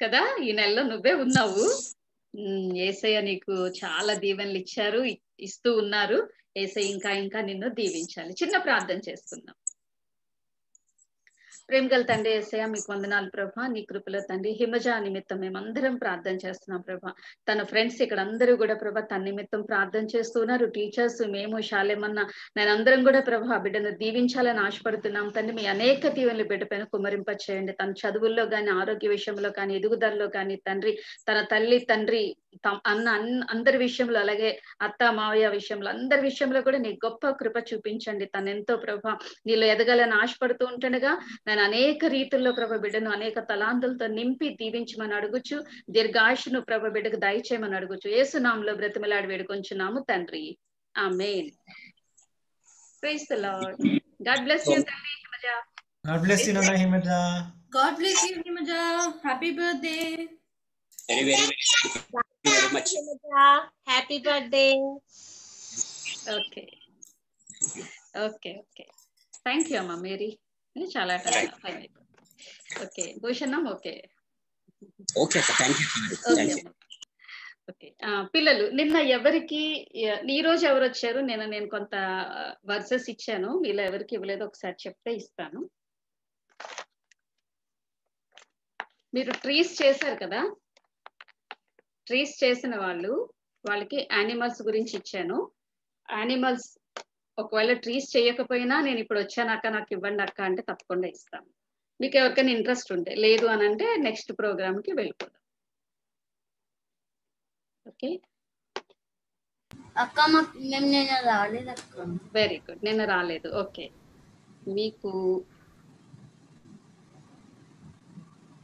కదా? ఈ నెలలో నువ్వే ఉన్నావు. ఏసయ్య నీకు చాలా దీవెనలు ఇచ్చారు ఇస్తూ ఉన్నారు. ఏసై ఇంకా ఇంకా నిన్ను దీవించాలి. చిన్న ప్రార్థన చేసుకుందాం. ప్రేమ గల తండ్రి ఏసయ మీకు వందనాలు ప్రభా. నీ కృపలో తండ్రి హిమజ నిమిత్తం మేమందరం ప్రార్థన చేస్తున్నాం ప్రభా. తన ఫ్రెండ్స్ ఇక్కడ అందరూ కూడా ప్రభా తన నిమిత్తం ప్రార్థన చేస్తున్నారు టీచర్స్ మేము శాలేమన్న నేను అందరం కూడా ప్రభా ఆ బిడ్డను దీవించాలని ఆశపడుతున్నాం. తండ్రి మీ అనేక దీవెనలు బిడ్డ పైన కుమరింప చేయండి తన చదువుల్లో కానీ ఆరోగ్య విషయంలో కానీ ఎదుగుదలలో కానీ తండ్రి తన తల్లి తండ్రి అన్న అన్- అందరి విషయంలో అలాగే అత్త మావయ్య విషయంలో అందరి విషయంలో కూడా నీ గొప్ప కృప చూపించండి. తను ఎంతో ప్రభా నీలో ఎదగాలని ఆశపడుతూ ఉంటుండగా నేను అనేక రీతుల్లో ప్రభ బిడ్డను అనేక తలాంతులతో నింపి దీవించమని అడుగుచు. దీర్ఘాయుషును ప్రభ బిడ్డకు దయచేయమని అడుగుచు. ఏసునామంలో బ్రతిమలాడి వేడుకొంచున్నాము తండ్రి. Amen praise the Lord God bless you తండ్రి హిమజ. గాడ్ బ్లెస్ యూ నాన్న Himaja. God bless you Himaja. Happy birthday very very very much happy birthday okay okay okay thank you అమ్మా మేరీ చాలా time okay Bhushanam okay okay thank you okay పిల్లలు నిన్న ఎవరికి ఈ రోజు ఎవరు వచ్చారు? నేను నేను కొంత వర్సెస్ ఇచ్చాను. మీలో ఎవరికి ఇవ్వలేదు ఒకసారి చెప్తే ఇస్తాను. మీరు ట్రీస్ చేశారు కదా? ట్రీస్ చేసిన వాళ్ళు వాళ్ళకి యానిమల్స్ గురించి ఇచ్చాను. యానిమల్స్ ఒకవేళ ట్రీస్ చేయకపోయినా నేను ఇప్పుడు వచ్చాను అక్క నాకు ఇవ్వండి అక్క అంటే తప్పకుండా ఇస్తాను. మీకు ఎవరికైనా ఇంట్రెస్ట్ ఉంటే లేదు అని అంటే నెక్స్ట్ ప్రోగ్రామ్కి వెళ్ళిపోదాం. ఓకే? అక్క మాకు మేము నేను రాలేదు అక్క. Very good. నిన్న రాలేదు. ఓకే. మీకు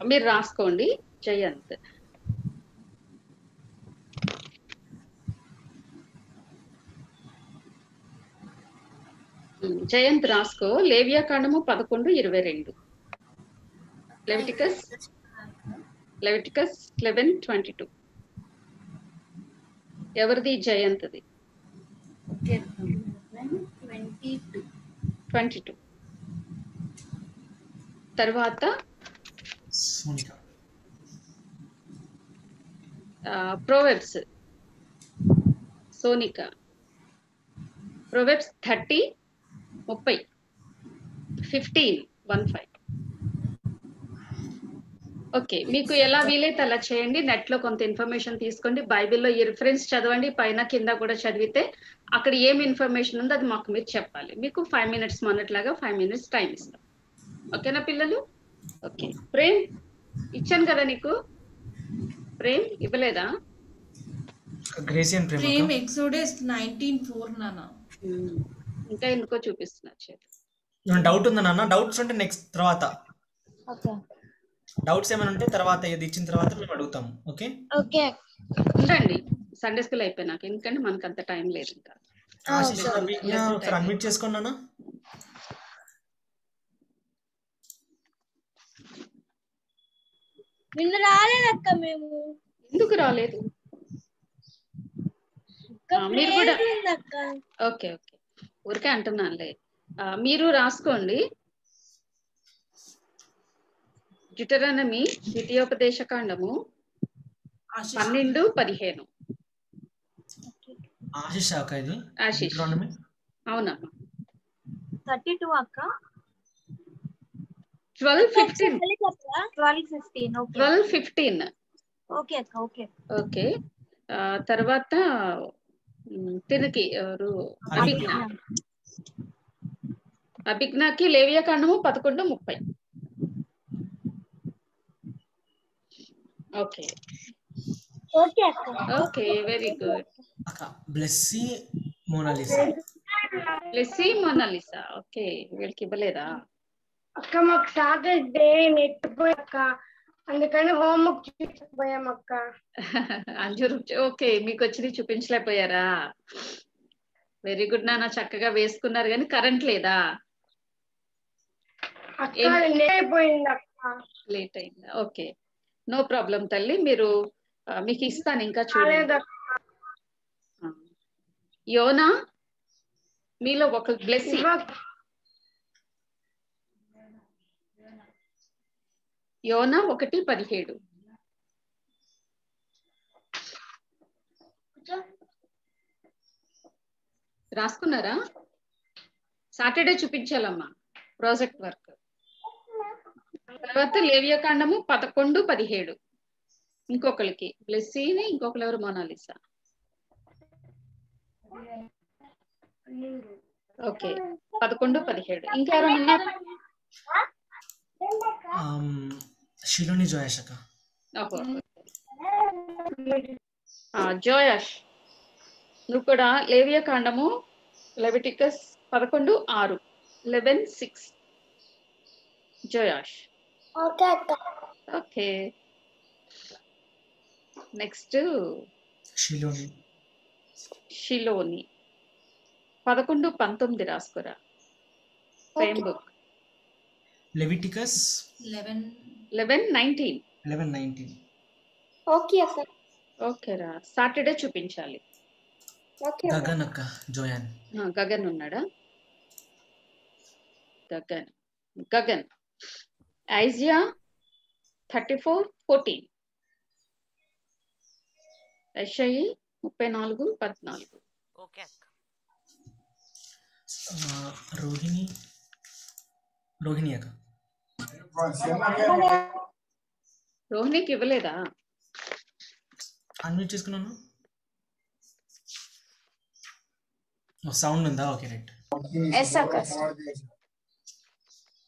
మీరు రాసుకోండి. జయంత్. జయంత్ రాసుకో లేవియా కాండము పదకొండు ఇరవై రెండు. Leviticus Leviticus eleven twenty two ఎవరిది జయంత్ది? ట్వంటీ టూ తర్వాత ప్రోవెబ్స్ సోనిక. ప్రోవెబ్స్ థర్టీ ముప్పై. ఫిఫ్టీన్ వన్ ఫైవ్ ఓకే మీకు ఎలా వీలైతే అలా చేయండి. నెట్లో కొంత ఇన్ఫర్మేషన్ తీసుకోండి. బైబిల్లో ఈ రిఫరెన్స్ చదవండి. పైన కింద కూడా చదివితే అక్కడ ఏం ఇన్ఫర్మేషన్ ఉందో అది మాకు మీరు చెప్పాలి. మీకు ఫైవ్ మినిట్స్ మొన్నట్లాగా ఫైవ్ మినిట్స్ టైం ఇస్తాం. ఓకేనా పిల్లలు? ఓకే ప్రేమ్ ఇచ్చాను కదా నీకు? ప్రేమ్ ఇవ్వలేదా? ప్రేమ ప్రేమ్ ఎక్సోడస్ నైన్టీన్ ఫోర్ నాన్న. ఇంకా ఎందుకో చూపిస్తున్నారు చేతి. డౌట్ ఉందా నాన్న? డౌట్స్ ఉంటే నెక్స్ట్ తర్వాత. ఓకే. డౌట్స్ ఏమైనా ఉంటే తర్వాత ఇది ఇచ్చిన తర్వాత మేము అడుగుతాము ఓకే ఓకే. ఉండండి. సండే స్కూల్ అయిపోయినాక. ఎందుకంటే మనకు అంత టైం లేదు ఇంకా. ఒకసారి అన్మ్యూట్ చేసుకోండి నాన్న. నిన్న రాలేదక్క మేము. ఎందుకు రాలేదు? మీరు కూడా ఓకే ఓకే. ఊరికే అంటున్నానులే. మీరు రాసుకోండి. జిటరనమి ద్వితీయోపదేశ కాండము పన్నెండు పదిహేను. ఆశీష్ అక్క ఇది. ఆశీష్. Deuteronomy. అవునమ్మా థర్టీ టూ అక్క. Twelve fifteen. Twelve fifteen okay. Twelve fifteen. Okay అక్క ఓకే. ఓకే. ఆ, తర్వాత తినకి ఎవరు అభిజ్ఞ అభిజ్ఞకి లేవియా కాండము పదకొండు ముప్పై ఓకే ఓకే అక్క ఓకే వెరీ గుడ్ అక్క బ్లెస్సీ మోనాలిసా లెస్సీ మొనాలిసా ఓకే వీళ్ళకి ఇవ్వలేదా అక్క మాకు సాటర్డే నెట్ పోయాక అందుకని హోంవర్క్ చూపించకపోయాం అక్క. అంజూరు ఓకే మీకు వచ్చింది చూపించలేకపోయారా? వెరీ గుడ్ నాన్న చక్కగా వేసుకున్నారు కానీ కరెంట్ లేదా? లేట్ అయిందా? ఓకే. నో ప్రాబ్లం తల్లి మీరు మీకు ఇస్తాను ఇంకా చూడండి. యోనా మీలో ఒక బ్లెస్సింగ్ యోన ఒకటి పదిహేడు. రాసుకున్నారా? సాటర్డే చూపించాలమ్మా ప్రాజెక్ట్ వర్క్. తర్వాత లేవ్యకాండము పదకొండు పదిహేడు. ఇంకొకరికి బ్లెస్సీని ఇంకొకరు ఎవరు? మోనాలిసా. ఓకే పదకొండు పదిహేడు. ఇంకా ఎవరైనా ఓహో. ఆ, జోయాష్ నువ్వు కూడా లేవియ కాండము లెవిటికస్ పదకొండు ఆరు లెవెన్ సిక్స్। జోయాష్ ఓకే అక్క। ఓకే। నెక్స్ట్ షిలోని షిలోని పదకొండు పంతొమ్మిది రాసుకురా। Frame book. Leviticus. Eleven eleven nineteen eleven nineteen okay అక్క ఓకే రా సాటర్డే చూపించాలి. ఓకే గగన్ అక్క జోయాన్ ఆ, గగన్ ఉన్నాడా? Gagan Gagan Isaiah thirty four fourteen యషయి ముప్పై నాలుగు పద్నాలుగు. ఓకే అక్క. రోహిణి. రోహిణి అక్క. రోహిణికి ఇవ్వలేదా? అన్మ్యూట్ చేసుకున్నాను. సౌండ్ ఉందా? ఓకే రైట్ ఎస్ అక్క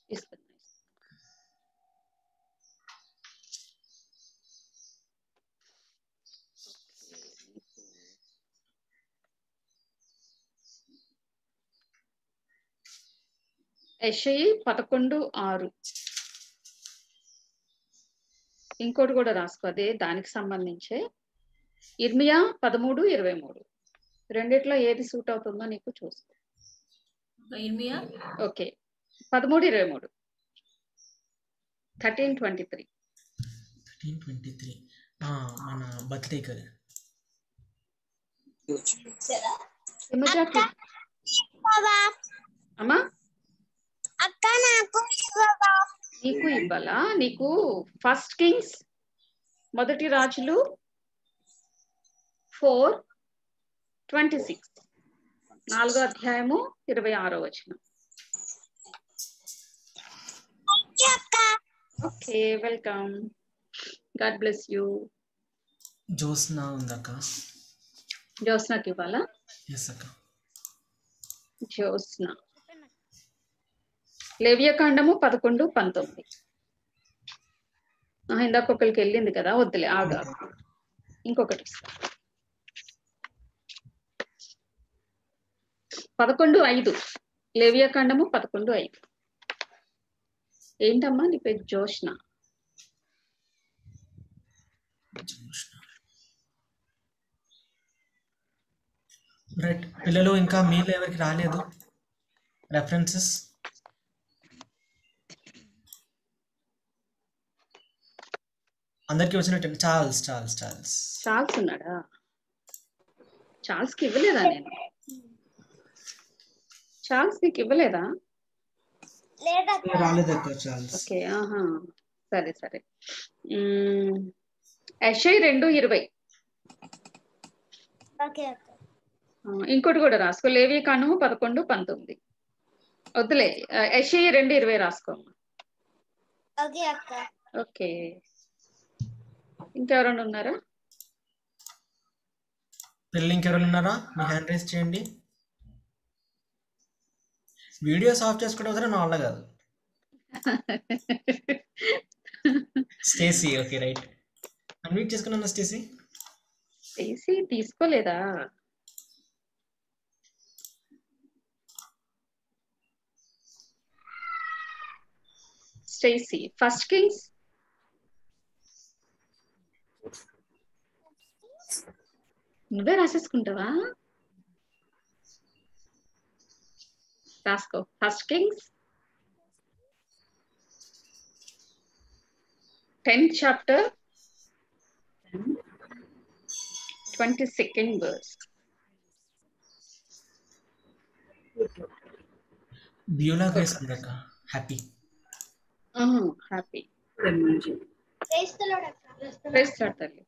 ఇస్తున్నా యషయి పదకొండు ఆరు. ఇంకోటి కూడా రాసుకో అదే దానికి సంబంధించే. ఇర్మియా పదమూడు ఇరవై మూడు. రెండిట్లో ఏది సూట్ అవుతుందో నీకు చూసుకో ఇర్మియా? ఓకే. పదమూడు ఇరవై మూడు. Thirteen twenty three. Thirteen twenty three. మన బర్త్డే కదా. అమ్మా అక్క నాకు ఇవ్వవా నీకు ఇవ్వాలా? నీకు ఫస్ట్ కింగ్స్ మొదటి రాజులు ఫోర్ ట్వంటీ సిక్స్ నాలుగో అధ్యాయము ఇరవై ఆరో వచనం. Okay welcome God bless you Jyotsna ఉందక్క జ్యోత్స్నకి ఇవ్వాలా? జ్యోత్స్న. లేవ్యకాండము పదకొండు పంతొమ్మిది. ఇందాక ఒకరికి వెళ్ళింది కదా వద్దులే ఆగా ఇంకొకటి. పదకొండు ఐదు. లేవ్యకాండము పదకొండు ఐదు. ఏంటమ్మా నీ పేరు? జోష్న రైట్ పిల్లలు ఇంకా మీలో ఎవరికి రాలేదు? రెఫరెన్సెస్ అందరికి వచ్చినట్టు చార్ల్స్ చార్ల్స్ చార్ల్స్. చార్ల్స్ ఉన్నాడా? చార్ల్స్కి ఇవ్వలేదా నేను? చార్ల్స్ నీకు ఇవ్వలేదా? లేదక్క. రాలేదక్క చార్ల్స్. ఓకే ఆహా. సరే సరే. యెషయా రెండు ఇరవై. ఓకే అక్క ఆ, ఇంకోటి కూడా రాసుకో. లేవి కాండము పదకొండు పంతొమ్మిది. వద్దులే. యెషయా రెండు ఇరవై రాసుకో. ఓకే అక్క. ఓకే. ఇంకెవరైనా ఉన్నారా? పిల్లలు ఇంకెవరు ఉన్నారా? మీ హ్యాండ్ రైస్ చేయండి. వీడియోస్ ఆఫ్ చేసుకోవడం వల్ల నా వల్ల కాదు. Stacy okay right. అన్మ్యూట్ చేసుకున్నా స్టేసీ? తీసి తీసుకోలేదా? Stacy first Kings? నువ్వే రాసేసుకుంటావా? రాసుకో. First Kings tenth chapter twenty second verse బియోలా వేసుకుందాక హ్యాపీ హ్యాపీ క్రైస్తలోడు అక్క ప్రెస్ తల్లి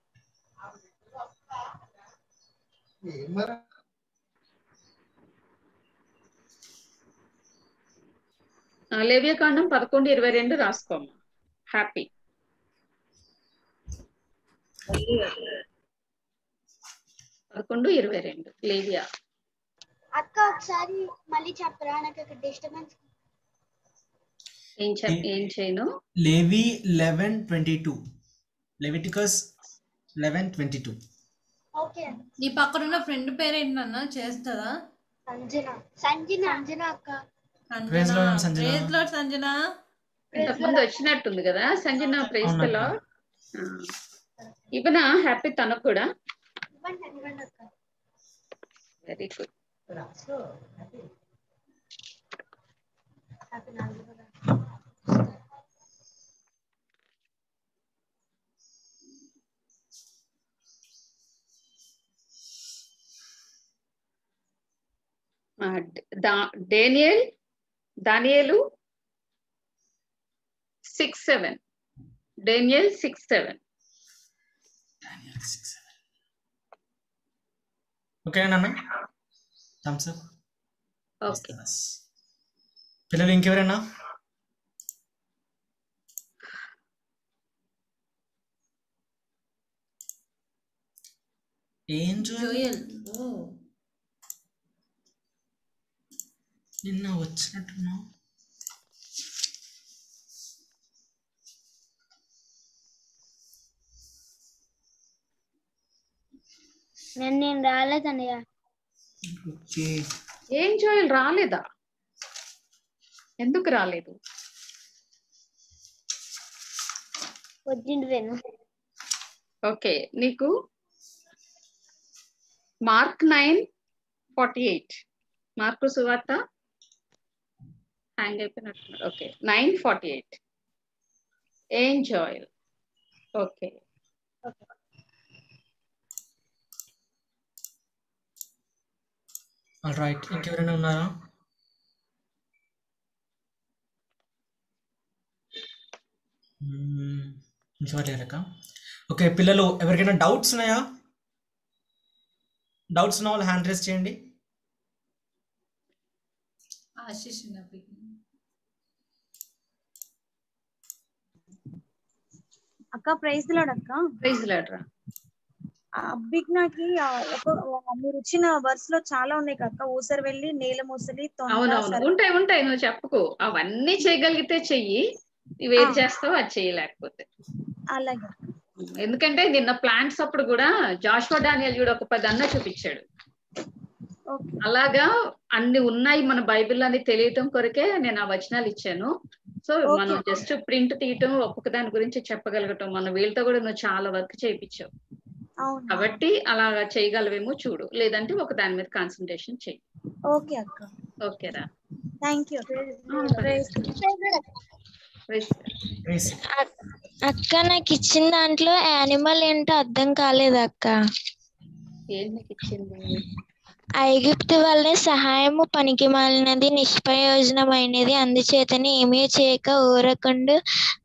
లేవ్యకాండం పదకొండు ఇరవై రెండు రాసుకోమ్మా హ్యాపీ పదకొండు ఇరవై రెండు. లేవియా. అక్క ఒకసారి మళ్ళీ చెప్పరా నాకు ఇక్కడ డిస్టర్బెన్స్ ఏం చెప్ ఏం చేయను? లేవి eleven twenty two Leviticus eleven twenty two నీ పక్కన ఉన్న ఫ్రెండ్ పేరు ఏంటన్నా చేస్తుందా? సంజన. సంజన సంజన అక్క. సంజన. Praise Lord Sanjana. ఇంతకుముందు వచ్చినట్టుంది కదా? సంజన ప్రైజ్. లో ఇవనా హ్యాపీ తనకు కూడా. వెరీ గుడ్ హ్యాపీ నాలుగు డేనియల్ దానియేలు six seven. Daniel six seven. Okay నాన్న థమ్స్ అప్. ఓకే. పిల్లలు ఇంకెవరైనా ఏం జోయల్ ఓ నిన్న వచ్చినట్టున్నావు నేను నేను రాలేదన్నయ్య ఓకే. ఏం జోయల్ రాలేదా? ఎందుకు రాలేదు? వచ్చిండు వేణు ఓకే నీకు Mark nine forty eight. Mark సువార్త hang అయిపోయినట్టున్నారు okay nine forty eight enjoy okay all right ఇంకెవరైనా ఉన్నారా మ్మ్. ఇంకెవరు లేరక్క ఓకే పిల్లలు ఎవరికైనా డౌట్స్ ఉన్నాయా డౌట్స్ ఉన్న వాళ్ళు హ్యాండ్ రేస్ చేయండి ఆశీష్ నబీ అక్క ప్రైజ్ లాడ్ అక్క. ప్రైజ్ లాడ్రా ఆ అభిజ్ఞకి మీరు ఇచ్చిన వర్స్లో చాలా ఉన్నాయి అక్క. ఊసరు వెళ్ళి నేల ముసలి అవునవును. ఉంటాయి ఉంటాయి. నువ్వు చెప్పుకో. అవన్నీ చేయగలిగితే చెయ్యి. నువ్వు ఏది ఆ. చేస్తావో అది చేయలేకపోతే. అలాగే ఎందుకంటే నిన్న ప్లాంట్స్ అప్పుడు కూడా జాషువా డానియల్ కూడా ఒక పది అన్న చూపించాడు. అలాగా అన్ని ఉన్నాయి మన బైబిల్ అని తెలియటం కొరకే నేను ఆ వచనాలు ఇచ్చాను. సో. మనం జస్ట్ ప్రింట్ తీయటం ఒక్కొక్క దాని గురించి చెప్పగలగటం మన వీళ్ళతో కూడా నువ్వు చాలా వర్క్ చేయించావు. అవును? కాబట్టి అలా చేయగలవేమో చూడు. లేదంటే ఒక దాని మీద కాన్సన్ట్రేషన్ చెయ్యి. ఓకే అక్క. ఓకేరా థ్యాంక్ యూ అక్క నాకు ఇచ్చిన దాంట్లో యానిమల్ ఏంటో అర్థం కాలేదు అక్క ఏం నీకు ఇచ్చింది? ఐగుప్తు వల్లే సహాయము పనికి మాలినది నిష్ప్రయోజనమైనది. అందుచేతని ఏమీ చేయక ఊరకుండు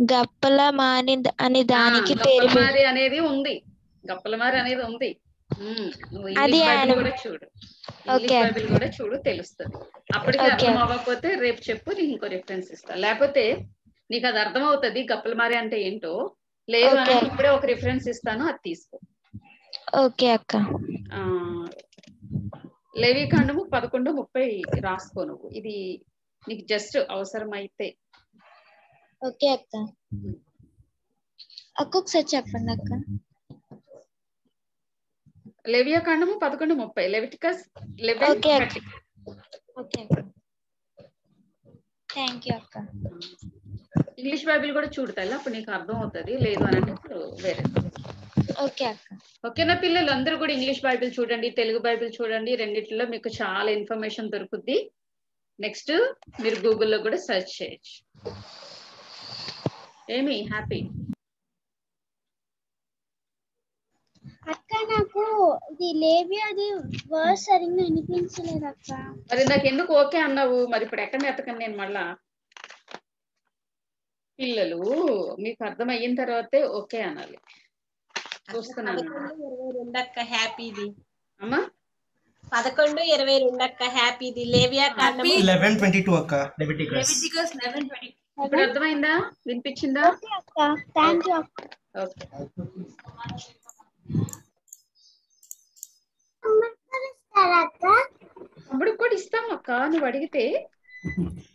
గప్పల మారి అని దానికి పేరు గప్పలమారి అనేది ఉంది. గప్పలమారి అనేది ఉంది. ఉమ్, నువ్వు అది ఇంగ్లీష్ బైబిల్ ఆయన- కూడా చూడు. English Okay. బైబిల్ కూడా చూడు తెలుస్తుంది. అప్పటికి. అర్థం అవ్వకపోతే రేపు చెప్పు నీకు ఇంకో రిఫరెన్స్ ఇస్తా. లేకపోతే నీకు అది అర్థం అవుతుంది గప్పలమారి అంటే ఏంటో. లేదు అని. ఇప్పుడే ఒక రిఫరెన్స్ ఇస్తాను అది తీసుకో. ఓకే అక్క. ఆ లేవి కాండము పదకొండు ముప్పై రాసుకో నువ్వు. ఇది నీకు జస్ట్ అవసరమైతే. ఓకే అక్క. అక్క ఒకసారి చెప్పండి అక్క. లెవియా కాండము పదకొండు ముప్పై. Leviticus eleven okay thank you అక్క. ఇంగ్లీష్ బైబిల్ కూడా చూడతాయి అప్పుడు నీకు అర్థం అవుతుంది లేదు అని అంటే వేరే. ఓకే అక్క. ఓకేనా పిల్లలు అందరూ కూడా ఇంగ్లీష్ బైబిల్ చూడండి తెలుగు బైబిల్ చూడండి రెండిట్లో మీకు చాలా ఇన్ఫర్మేషన్ దొరుకుద్ది. నెక్స్ట్ మీరు గూగుల్లో కూడా సెర్చ్ చేయొచ్చు. ఏమి? హ్యాపీ. అక్క నాకు ఇది లేవి అది వర్డ్ సరిగ్గా వినిపించలేదు అక్క. మరి నాకు ఎందుకు ఓకే అన్నావు? మరి ఇప్పుడు ఎక్కడ ఎత్తకండి నేను మళ్ళా? పిల్లలు మీకు అర్థం అయిన తర్వాతే ఓకే అనాలి. చూస్తున్నాను అక్క హ్యాపీది. అమ్మా? పదకొండు ఇరవై రెండు అక్క హ్యాపీది. లేవియా లెవెన్ ట్వంటీ టూ అక్క. Leviticus eleven twenty. ఇప్పుడు అర్థమైందా వినిపించిందా? ఓకే అక్క. థ్యాంక్ యూ అక్క. ఓకే ఇస్తారా అక్క అప్పుడు కూడా ఇస్తాం అక్క నువ్వు అడిగితే?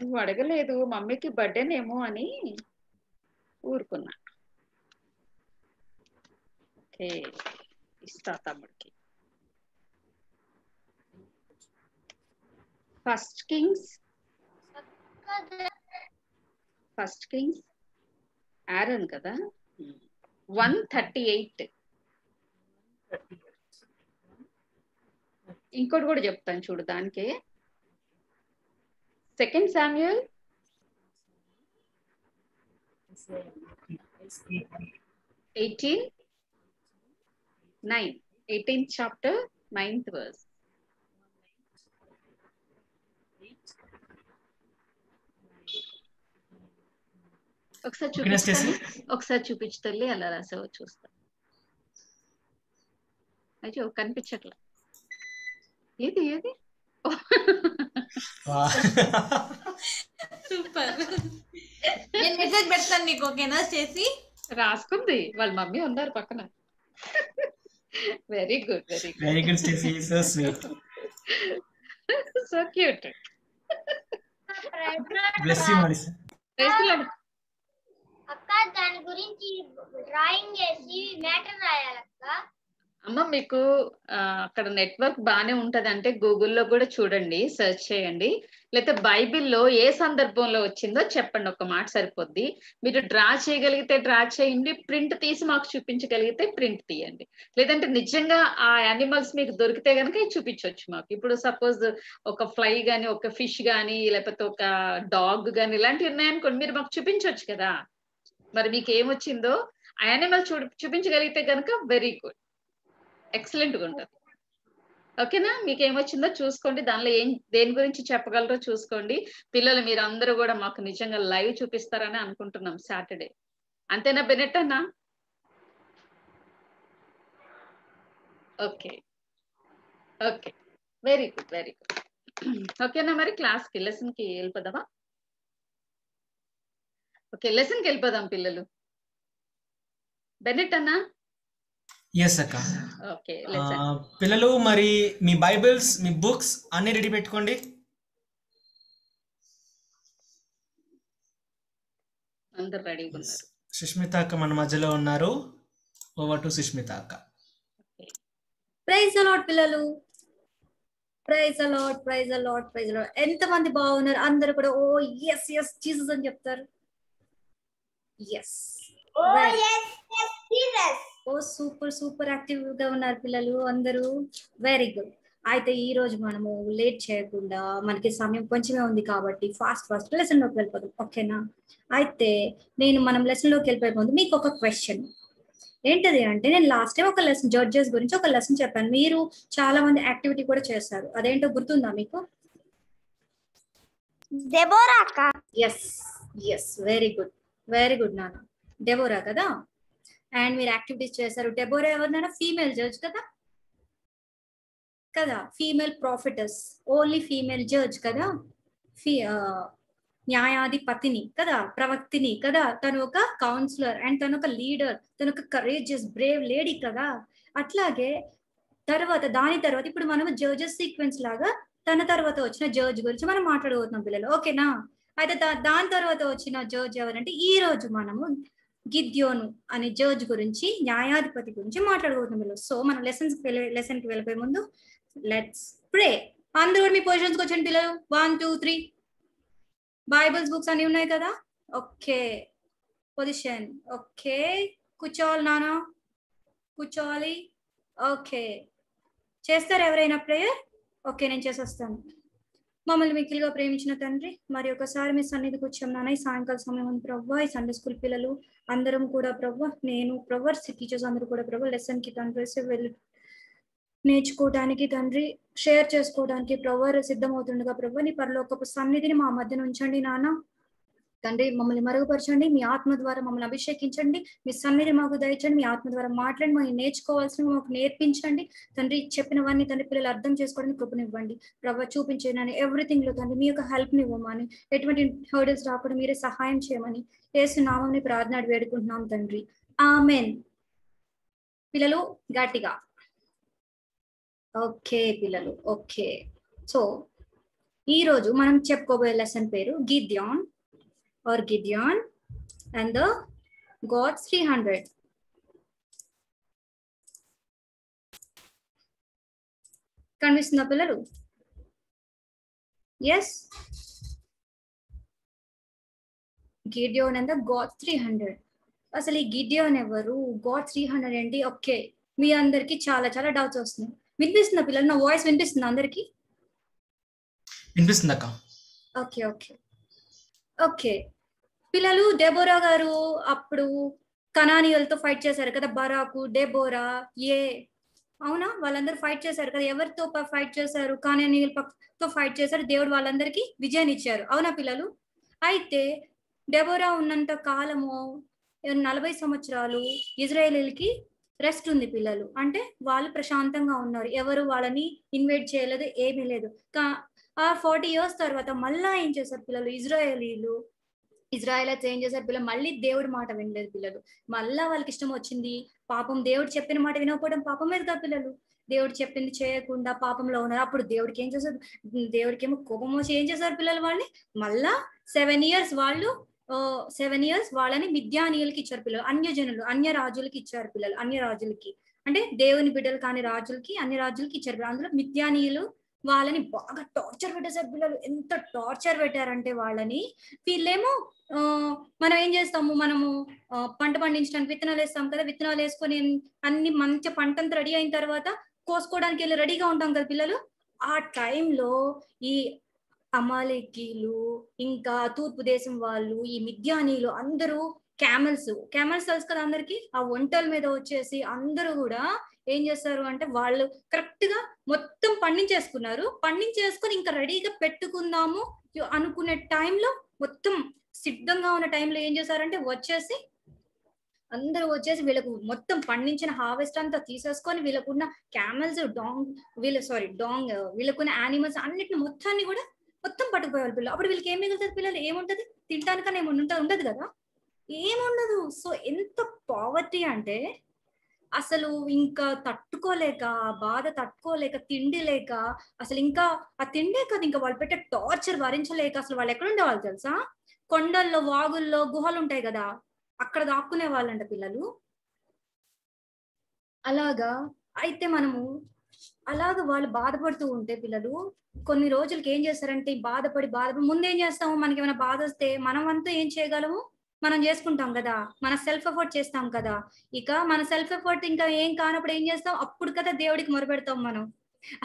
నువ్వు అడగలేదు మమ్మీకి బర్త్డేనేమో అని ఊరుకున్నా. ఓకే ఇస్తా తమ్ముడికి. First Kings first Kings Aaron కదా? One thirty eight. ఇంకోటి కూడా చెప్తాను చూడు దానికే. Second Samuel eighteen nine eighteenth chapter ninth verse ఒకసారి ఓకేనా స్టేసీ? చూపిస్తాను ఒకసారి చూపించు తల్లి అలా రాసావో చూస్తా. అయ్యో కనిపించట్లా. ఏది ఏది? సూపర్. నేను మెసేజ్ పెడతాను నీకు ఓకేనా చేసి? రాసుకుంది. వాళ్ళ మమ్మీ ఉన్నారు పక్కన. Very good very good very good Stacy so sweet so cute bless you Marisa అక్క దాని గురించి డ్రాయింగ్ వేసి మ్యాటర్ రాయాలక్క అమ్మ మీకు అక్కడ నెట్వర్క్ బానే ఉంటది అంటే గూగుల్లో కూడా చూడండి సెర్చ్ చేయండి. లేకపోతే బైబిల్లో ఏ సందర్భంలో వచ్చిందో చెప్పండి ఒక మాట సరిపోద్ది. మీరు డ్రా చేయగలిగితే డ్రా చేయండి ప్రింట్ తీసి మాకు చూపించగలిగితే ప్రింట్ తీయండి. లేదంటే నిజంగా ఆ యానిమల్స్ మీకు దొరికితే కనుక చూపించవచ్చు మాకు. ఇప్పుడు సపోజ్ ఒక ఫ్లై కానీ ఒక ఫిష్ గాని లేకపోతే ఒక డాగ్ కానీ ఇలాంటివి ఉన్నాయనుకోండి మీరు మాకు చూపించవచ్చు కదా. మరి మీకు ఏమొచ్చిందో ఆ యానిమల్ చూ చూపించగలిగితే కనుక వెరీ గుడ్. ఎక్సలెంట్గా ఉంటుంది. ఓకేనా? మీకు ఏమొచ్చిందో చూసుకోండి. దానిలో ఏం దేని గురించి చెప్పగలరో చూసుకోండి. పిల్లలు మీరు అందరూ కూడా మాకు నిజంగా లైవ్ చూపిస్తారని అనుకుంటున్నాం సాటర్డే. అంతేనా బెనెట్ అన్నా? Okay. Okay. Very good very good. ఓకేనా మరి? క్లాస్కి లెసన్కి లెసన్కి వెళ్ళిపోదామా? ఓకే లెసన్కి వెళ్ళిపోదాం పిల్లలు. బెనెట్ అన్నా? ఎస్ అక్క. ఓకే ఆ, లెసన్ పిల్లలు మరి మీ బైబిల్స్ మీ బుక్స్ అన్ని రెడీ పెట్టుకోండి. అందరు రెడీగా ఉన్నారు. సుష్మిత అక్క మన మధ్యలో ఉన్నారు. ఓవర్ టు సుష్మిత అక్క. ప్రైజ్ అలాట్ పిల్లలు. Praise a lot praise a lot praise a lot ఎంత మంది బాగున్నారు? అందరూ కూడా ఓ ఎస్ ఎస్ జీసస్ అని చెప్తారు. ఎస్ ఓ సూపర్ సూపర్ యాక్టివ్గా ఉన్నారు పిల్లలు అందరూ. వెరీ గుడ్ అయితే ఈ రోజు మనము లేట్ చేయకుండా మనకి సమయం కొంచెమే ఉంది కాబట్టి ఫాస్ట్ ఫాస్ట్ లెసన్లోకి వెళ్ళిపోదాం. ఓకేనా అయితే నేను మనం లెసన్లోకి వెళ్ళిపోయే ముందు మీకు ఒక క్వశ్చన్ ఏంటది అంటే నేను లాస్ట్ టైం ఒక లెసన్ జడ్జెస్ గురించి ఒక లెసన్ చెప్పాను. మీరు చాలా మంది యాక్టివిటీ కూడా చేస్తారు అదేంటో గుర్తుందా మీకు? Yes yes very good very good నాన్న. డెబోరా కదా? అండ్ మీరు యాక్టివిటీస్ చేశారు. డెబోరా ఎవరినైనా ఫీమేల్ జడ్జ్ కదా? కదా? Female prophets only female judge కదా? ఫీ uh, న్యాయాధిపతిని కదా? ప్రవక్తిని కదా? తను ఒక కౌన్సిలర్ అండ్ తను ఒక లీడర్ తను ఒక కరేజియస్ బ్రేవ్ లేడీ కదా? అట్లాగే తర్వాత దాని తర్వాత ఇప్పుడు మనం జడ్జెస్ సీక్వెన్స్ లాగా తన తర్వాత వచ్చిన జడ్జ్ గురించి మనం మాట్లాడబోతున్నాం పిల్లలు. ఓకేనా అయితే దా- దాని తర్వాత వచ్చిన జడ్జ్ ఎవరంటే ఈ రోజు మనము గిద్యోను అనే జడ్జ్ గురించి న్యాయాధిపతి గురించి మాట్లాడుకుంటున్నాం సో మనం లెసన్స్ లెసన్కి వెళ్ళిపోయే ముందు లెట్స్ ప్రే అందరూ కూడా మీ పొజిషన్స్ వచ్చిన పిల్లలు. One two three Bibles books అన్ని ఉన్నాయి కదా? ఓకే పొజిషన్ ఓకే కూర్చోవాలి నానా? కూర్చోవాలి. ఓకే చేస్తారు ఎవరైనా ప్రేయర్ ఓకే నేను చేసేస్తాను. మమ్మల్ని మిక్కిలిగా ప్రేమించిన తండ్రి మరి ఒకసారి మీ సన్నిధికి వచ్చాం నాన్న ఈ సాయంకాల సమయం ఉంది. ప్రవ్వా ఈ సండే స్కూల్ పిల్లలు అందరం కూడా ప్రభు నేను ప్రవ్వర్ టీచర్స్ అందరూ కూడా ప్రభు లెసన్కి తండ్రి వెళ్ళి నేర్చుకోవడానికి తండ్రి షేర్ చేసుకోవడానికి ప్రవర్ సిద్ధమవుతుండగా ప్రభు నీ పరలోకపు సన్నిధిని మా మధ్యన ఉంచండి నాన్న. తండ్రి మమ్మల్ని మరుగుపరచండి. మీ ఆత్మ ద్వారా మమ్మల్ని అభిషేకించండి. మీ సన్నిధి మాకు దయచండి. మీ ఆత్మ ద్వారా మాట్లాడి మాకు నేర్చుకోవాల్సిన మాకు నేర్పించండి. తండ్రి చెప్పినవన్నీ తండ్రి పిల్లలు అర్థం చేసుకోవడానికి కృపనివ్వండి. ప్రభావ చూపించండి ఎవ్రీథింగ్లో తండ్రి మీ యొక్క హెల్ప్ నివ్వమని ఎటువంటి హర్డల్స్ రాకుండా మీరే సహాయం చేయమని యేసు నామని ప్రార్థన వేడుకుంటున్నాం తండ్రి. ఆమెన్. పిల్లలు గట్టిగా. ఓకే పిల్లలు ఓకే. సో ఈ రోజు మనం చెప్పుకోబోయే లెసన్ పేరు గిద్యాన్. గిద్యాన్ and the gods three hundred కనిపిస్తుందా పిల్లలు? Yes Gideon and the God three hundred అసలు ఈ గిడియోన్ ఎవరు? గాడ్ త్రీ హండ్రెడ్ ఏంటి? ఓకే మీ అందరికి చాలా చాలా డౌట్స్ వస్తున్నాయి. వినిపిస్తుందా పిల్లలు? నా వాయిస్ వినిపిస్తుందా అందరికి? వినిపిస్తుంది అక్క ఓకే ఓకే ఓకే. పిల్లలు డెబోరా గారు అప్పుడు కనానియలతో ఫైట్ చేశారు కదా బరాకు డెబోరా ఏ? అవునా? వాళ్ళందరూ ఫైట్ చేశారు కదా ఎవరితో ఫైట్ చేశారు? కనానియల్తో ఫైట్ చేశారు దేవుడు వాళ్ళందరికీ విజయాన్ని ఇచ్చారు. అవునా పిల్లలు? అయితే డెబోరా ఉన్నంత కాలము నలభై సంవత్సరాలు ఇజ్రాయేలీలకి రెస్ట్ ఉంది పిల్లలు. అంటే వాళ్ళు ప్రశాంతంగా ఉన్నారు. ఎవరు వాళ్ళని ఇన్వైట్ చేయలేదు ఏమీ లేదు. కా- ఆ ఫార్టీ ఇయర్స్ తర్వాత మళ్ళా ఏం చేశారు పిల్లలు? ఇజ్రాయేలీలు ఇజ్రాయలైట్స్ ఏం చేశారు పిల్లలు? మళ్ళీ దేవుడి మాట వినలేదు పిల్లలు. మళ్ళా వాళ్ళకి ఇష్టం వచ్చింది పాపం దేవుడు చెప్పిన మాట వినకపోవడం పాపం మీద కదా పిల్లలు. దేవుడు చెప్పింది చేయకుండా పాపంలో ఉన్నారు. అప్పుడు దేవుడికి ఏం చేశారు? దేవుడికి ఏమో కోపం వచ్చి ఏం చేశారు పిల్లలు వాళ్ళని? మళ్ళా సెవెన్ ఇయర్స్ వాళ్ళు సెవెన్ ఇయర్స్ వాళ్ళని మిథ్యానీయులకి ఇచ్చారు పిల్లలు. అన్యజనులు అన్య రాజులకి ఇచ్చారు పిల్లలు అన్య రాజులకి అంటే దేవుని బిడ్డలు కాని రాజులకి అన్ని రాజులకి ఇచ్చారు అందులో మిథ్యానీయులు వాళ్ళని బాగా టార్చర్ పెట్టేశారు పిల్లలు. ఎంత టార్చర్ పెట్టారంటే వాళ్ళని. వీళ్ళేమో ఆ, మనం ఏం చేస్తాము? మనము పంట పండించడానికి విత్తనాలు వేస్తాం కదా. విత్తనాలు వేసుకొని అన్ని మంచి పంట అంతా రెడీ అయిన తర్వాత కోసుకోవడానికి వెళ్ళి రెడీగా ఉంటాం కదా పిల్లలు. ఆ టైంలో ఈ అమాలికీలు ఇంకా తూర్పు దేశం వాళ్ళు ఈ మిద్యానీలు అందరూ క్యామెల్స్. క్యామెల్స్ తెలుసు కదా అందరికి? ఆ ఒంటల మీద వచ్చేసి అందరూ కూడా ఏం చేస్తారు అంటే వాళ్ళు కరెక్ట్గా మొత్తం పండించేసుకున్నారు. పండించేసుకొని ఇంకా రెడీగా పెట్టుకుందాము అనుకునే టైంలో మొత్తం సిద్ధంగా ఉన్న టైంలో ఏం చేశారంటే వచ్చేసి అందరూ వచ్చేసి వీళ్ళకు మొత్తం పండించిన హార్వెస్ట్ అంతా తీసేసుకొని వీళ్ళకున్న క్యామెల్స్ డాంగ్ వీళ్ళ సారీ డాంగ్ వీళ్ళకున్న యానిమల్స్ అన్నిటిని మొత్తాన్ని కూడా మొత్తం పట్టుకుపోయారు పిల్లలు. అప్పుడు వీళ్ళకి ఏం మిగులుతుంది పిల్లలు? ఏముంటది? తినడానికన్నా ఏమి ఉంటుంది ఉండదు కదా? ఏముండదు. సో ఎంత పావర్టీ అంటే అసలు ఇంకా తట్టుకోలేక ఆ బాధ తట్టుకోలేక తిండి లేక అసలు ఇంకా ఆ తిండే కదా ఇంకా వాళ్ళు పెట్టే టార్చర్ భరించలేక అసలు వాళ్ళు ఎక్కడుండే వాళ్ళు తెలుసా? కొండల్లో వాగుల్లో గుహలు ఉంటాయి కదా అక్కడ దాక్కునే వాళ్ళంట పిల్లలు. అలాగా అయితే మనము అలాగ వాళ్ళు బాధపడుతూ ఉంటే పిల్లలు కొన్ని రోజులకి ఏం చేస్తారంటే బాధపడి బాధపడి ముందు ఏం చేస్తాము? మనకి ఏమైనా బాధ వస్తే మనం అంతా ఏం చేయగలము? మనం చేసుకుంటాం కదా. మన సెల్ఫ్ ఎఫర్ట్ చేస్తాం కదా. ఇక మన సెల్ఫ్ ఎఫర్ట్ ఇంకా ఏం కానప్పుడు ఏం చేస్తాం? అప్పుడు కదా దేవుడికి మొరపెడతాం మనం.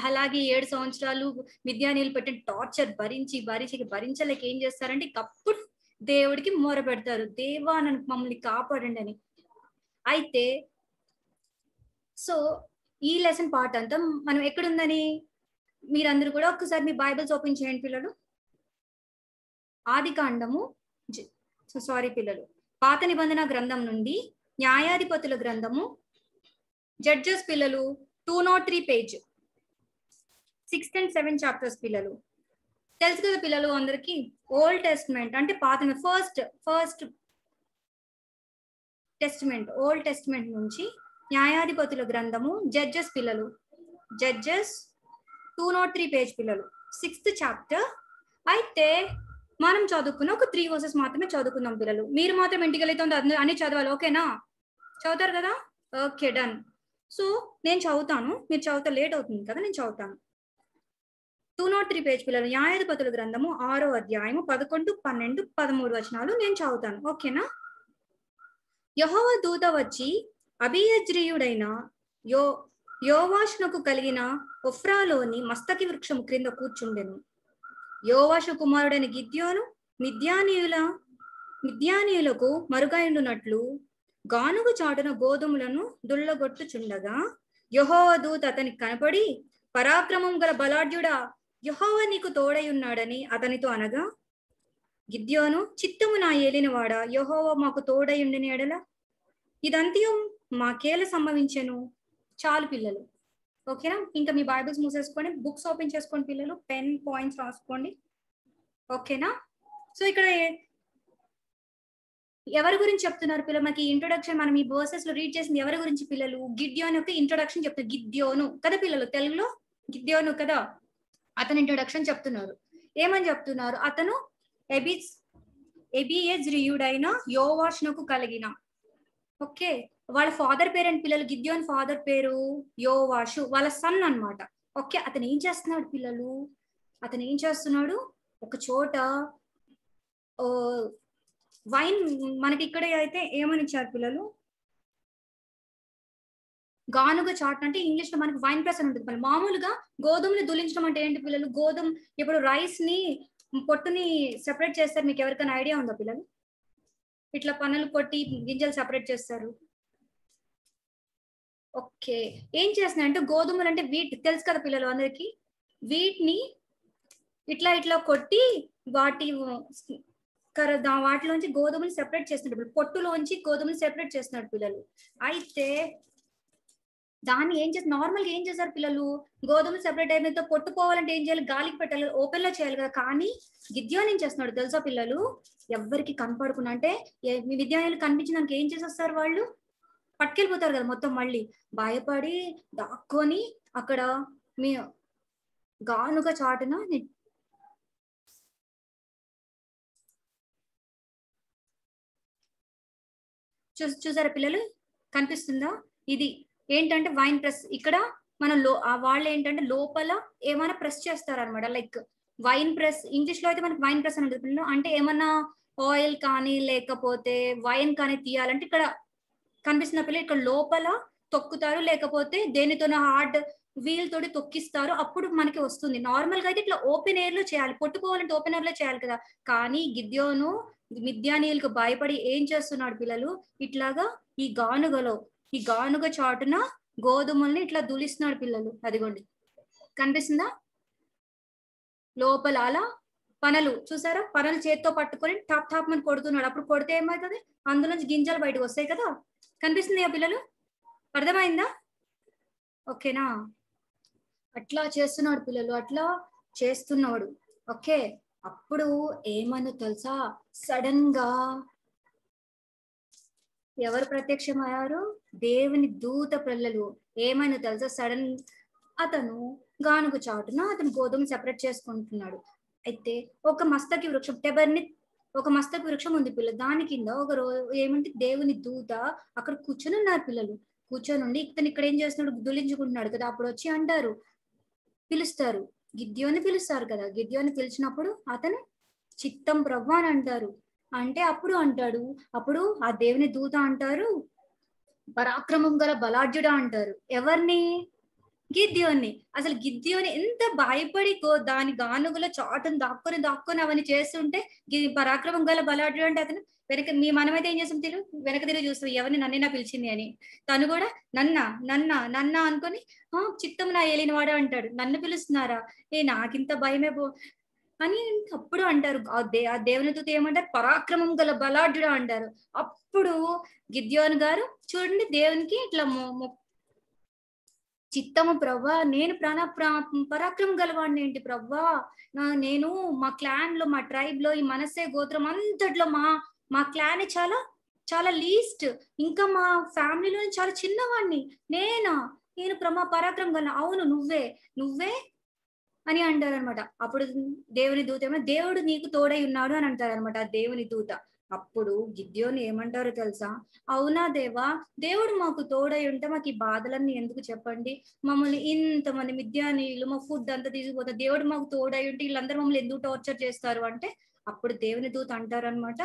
అలాగే ఏడు సంవత్సరాలు విద్యానీయులు పెట్టిన టార్చర్ భరించి భరించి భరించలేక ఏం చేస్తారంటే ఇక అప్పుడు దేవుడికి మొర పెడతారు దేవా నన్ను మమ్మల్ని కాపాడండి అని. అయితే సో ఈ లెసన్ పార్ట్ అంతా మనం ఎక్కడుందని? మీరందరూ కూడా ఒక్కసారి మీ బైబిల్స్ ఓపెన్ చేయండి పిల్లలు. ఆది కాండము సారీ పిల్లలు. పాత నిబంధన గ్రంథం నుండి న్యాయాధిపతుల గ్రంథము జడ్జెస్ పిల్లలు two not three page sixth and seven chapters పిల్లలు. తెలుసు కదా పిల్లలు అందరికి ఓల్డ్ టెస్ట్మెంట్ అంటే పాత first first Testament Old Testament నుంచి న్యాయాధిపతుల గ్రంథము జడ్జెస్ పిల్లలు. Judges two not three page పిల్లలు. సిక్స్త్ చాప్టర్ అయితే మనం చదువుకున్న ఒక త్రీ వర్సెస్ మాత్రమే చదువుకుందాం పిల్లలు. మీరు మాత్రం ఇంటికి వెళ్తుంది అన్ని చదవాలి. ఓకేనా? చదువుతారు కదా? ఓకే డన్ సో నేను చదువుతాను. మీరు చదువుతా లేట్ అవుతుంది కదా? నేను చదువుతాను. టూ నాట్ త్రీ పేజ్ పిల్లలు. న్యాయాధిపతుల గ్రంథము ఆరో అధ్యాయము పదకొండు పన్నెండు పదమూడు వచనాలు నేను చదువుతాను. ఓకేనా? యహోవ దూత వచ్చి అభియజ్రియుడైన యో యోవాషునకు కలిగిన ఒఫ్రాలోని మస్తకి వృక్షము క్రింద కూర్చుండెను. యోవాషు కుమారుడైన గిద్యోను మిద్యానీయుల మిద్యానీయులకు మరుగైండునట్లు గానుగు చాటున గోధుమలను దుల్లగొట్టుచుండగా యహోవ దూత్ అతనికి కనపడి పరాక్రమం గల బలాఢ్యుడా యహోవ నీకు తోడై అతనితో అనగా గిద్యోను చిత్తము నా ఏలినవాడా యహోవ మాకు తోడై ఎడల? ఇదంతయం మాకేల సంభవించెను? చాలు పిల్లలు. ఓకేనా? ఇంకా మీ బైబిల్స్ మూసేసుకొని బుక్స్ ఓపెన్ చేసుకోండి పిల్లలు. పెన్ పాయింట్స్ రాసుకోండి. ఓకేనా? సో ఇక్కడ ఎవరి గురించి చెప్తున్నారు పిల్లలు? మనకి ఇంట్రొడక్షన్ మనం ఈ బర్సెస్లో రీడ్ చేసింది ఎవరి గురించి పిల్లలు? గిద్యోన్ యొక్క ఇంట్రొడక్షన్ చెప్తారు గిద్యోను. కదా పిల్లలు? తెలుగులో? గిద్యోను కదా? అతని ఇంట్రొడక్షన్ చెప్తున్నారు. ఏమని చెప్తున్నారు? అతను ఎబిస్ ఎబిఎజ్ రియుడైన యోవాష్నకు కలిగిన ఓకే. వాళ్ళ ఫాదర్ పేరు అండ్ పిల్లలు గిద్యోన్ ఫాదర్ పేరు యోవాషు వాళ్ళ సన్ అన్నమాట. ఓకే అతను ఏం చేస్తున్నాడు పిల్లలు? అతను ఏం చేస్తున్నాడు? ఒక చోట ఓ వైన్ మనకి ఇక్కడ అయితే ఏమని ఇచ్చారు పిల్లలు? గానుగ చాట్ అంటే ఇంగ్లీష్లో మనకి వైన్ ప్రెస్ అని ఉంటుంది. మళ్ళీ మామూలుగా గోధుమని దులించడం అంటే ఏంటి పిల్లలు? గోధుమ ఇప్పుడు రైస్ని పొట్టుని సెపరేట్ చేస్తారు. మీకు ఎవరికైనా ఐడియా ఉందా పిల్లలు? ఇట్లా పనులు కొట్టి గింజలు సెపరేట్ చేస్తారు. ఓకే. ఏం చేస్తున్నాయి అంటే గోధుమలు అంటే వీట్ తెలుసు కదా పిల్లలు అందరికి? వీటిని ఇట్లా ఇట్లా కొట్టి వాటి కర దా- వాటిలోంచి గోధుమలు సెపరేట్ చేస్తున్నాడు పిల్లలు. పొట్టులోంచి గోధుమలు సెపరేట్ చేస్తున్నాడు పిల్లలు. అయితే దాన్ని ఏం చేసి నార్మల్గా ఏం చేశారు పిల్లలు? గోధుమలు సెపరేట్ అయిపోయిన పొట్టు పోవాలంటే ఏం చేయాలి? గాలికి పెట్టాలి ఓపెన్లో చేయాలి కదా. కానీ గిద్యోన్ ఏం చేస్తున్నాడు తెలుసా పిల్లలు? ఎవ్వరికి కనపడకుండా. అంటే ఏ- మీ విద్యాలయాలు కనిపించినాక ఏం చేసేస్తారు వాళ్ళు? పట్టుకెళ్ళిపోతారు కదా మొత్తం మళ్ళీ. భయపడి దాక్కొని అక్కడ మీ గానుక చాటున చూ చూసారా పిల్లలు? కనిపిస్తుందా? ఇది ఏంటంటే వైన్ ప్రెస్. ఇక్కడ మన లో ఆ వాళ్ళు ఏంటంటే లోపల ఏమైనా ప్రెస్ చేస్తారనమాట లైక్ వైన్ ప్రెస్ ఇంగ్లీష్లో అయితే మనకి వైన్ ప్రెస్ అని ఉంటుంది పిల్లలు. అంటే ఏమన్నా ఆయిల్ కానీ లేకపోతే వైన్ కానీ తీయాలంటే ఇక్కడ కనిపిస్తున్న పిల్లలు ఇక్కడ లోపల తొక్కుతారు లేకపోతే దేనితోనో హార్డ్ వీల్ తోటి తొక్కిస్తారు. అప్పుడు మనకి వస్తుంది. నార్మల్గా అయితే ఇట్లా ఓపెన్ ఎయిర్లో చేయాలి. పొట్టుకోవాలంటే ఓపెన్ ఎయిర్లో చేయాలి కదా. కానీ గిద్యోను మిద్యానీయులకు భయపడి ఏం చేస్తున్నాడు పిల్లలు? ఇట్లాగా ఈ గానుగలో ఈ గానుగ చాటున గోధుమల్ని ఇట్లా దులిస్తున్నాడు పిల్లలు. అదిగోండి. కనిపిస్తుందా? లోపల అలా పనలు. చూసారా? పనలు చేత్తో పట్టుకొని టాప్ టాప్ అని కొడుతున్నాడు. అప్పుడు కొడితే ఏమవుతుంది? అందులోంచి గింజలు బయటకు వస్తాయి కదా. కనిపిస్తుంది పిల్లలు? అర్థమైందా? ఓకేనా? అట్లా చేస్తున్నాడు పిల్లలు అట్లా చేస్తున్నాడు. ఓకే అప్పుడు ఏమన్నా తెలుసా? సడన్గా ఎవరు ప్రత్యక్షమయ్యారు? దేవుని దూత పిల్లలు. ఏమైనా తెలుసా? సడన్ అతను గానుగ చాటున అతను గోధుమ సెపరేట్ చేసుకుంటున్నాడు. అయితే ఒక మస్తకి వృక్షం టెబర్ని ఒక మస్తక వృక్షం ఉంది పిల్ల. దాని కింద ఒక రో ఏమంటే దేవుని దూత అక్కడ కూర్చొని ఉన్నారు పిల్లలు. కూర్చొని ఉండి ఇతను ఇక్కడ ఏం చేస్తున్నాడు? దులించుకుంటున్నాడు కదా. అప్పుడు వచ్చి అంటారు పిలుస్తారు. గిద్యోని పిలుస్తారు కదా. గిద్యోని పిలిచినప్పుడు అతను చిత్తం ప్రభు అని అంటారు. అంటే అప్పుడు అంటాడు అప్పుడు ఆ దేవుని దూత అంటారు పరాక్రమం గల బలాఢ్యుడా అంటారు. ఎవరిని? గిద్యోని. అసలు గిద్యోని ఎంత భయపడికో దాని గానుగులో చాటును దాక్కొని దాక్కొని అవన్నీ చేస్తుంటే గి- పరాక్రమం గల బలాడు అంటే అతను. వెనక మీ మనమైతే ఏం చేస్తాం తిరు వెనక తిరిగి చూస్తాం ఎవరిని నన్నేనా పిలిచింది అని. తను కూడా నన్న నన్న నన్న అనుకొని ఆ చిత్తం నా ఏలినవాడు అంటాడు. నన్ను పిలుస్తున్నారా? ఏ నాకింత భయమే పో అని అప్పుడు అంటారు. ఆ దే ఆ దేవునితో ఏమంటారు? పరాక్రమం గల బలాఢ్యుడు అంటారు. అప్పుడు గిద్యోన్ గారు చూడండి దేవునికి ఇట్లా మొ- చిత్తము ప్రవ్వా నేను ప్రాణ ప్రా- పరాక్రమం గలవాడిని ఏంటి ప్రవ్వా? నేను మా క్లాన్లో మా ట్రైబ్లో ఈ మనసే గోత్రం అంతట్లో మా మా క్లాన్ చాలా చాలా లీస్ట్. ఇంకా మా ఫ్యామిలీలో చాలా చిన్నవాడిని. నేనా? నేను ప్రమా పరాక్రమం గల అవును నువ్వే. నువ్వే? అని అంటారు అనమాట అప్పుడు దేవుని దూత ఏమన్నా దేవుడు నీకు తోడై ఉన్నాడు అని అంటారు అనమాట దేవుని దూత. అప్పుడు గిద్యోని ఏమంటారు తెలుసా? అవునా దేవా దేవుడు మాకు తోడై ఉంటే మాకు ఈ బాధలన్నీ ఎందుకు చెప్పండి? మమ్మల్ని ఇంతమంది మిద్యానీయులు మా ఫుడ్ అంతా తీసుకుపోతారు దేవుడు మాకు తోడై ఉంటే వీళ్ళందరూ మమ్మల్ని ఎందుకు టార్చర్ చేస్తారు అంటే అప్పుడు దేవుని దూత అంటారనమాట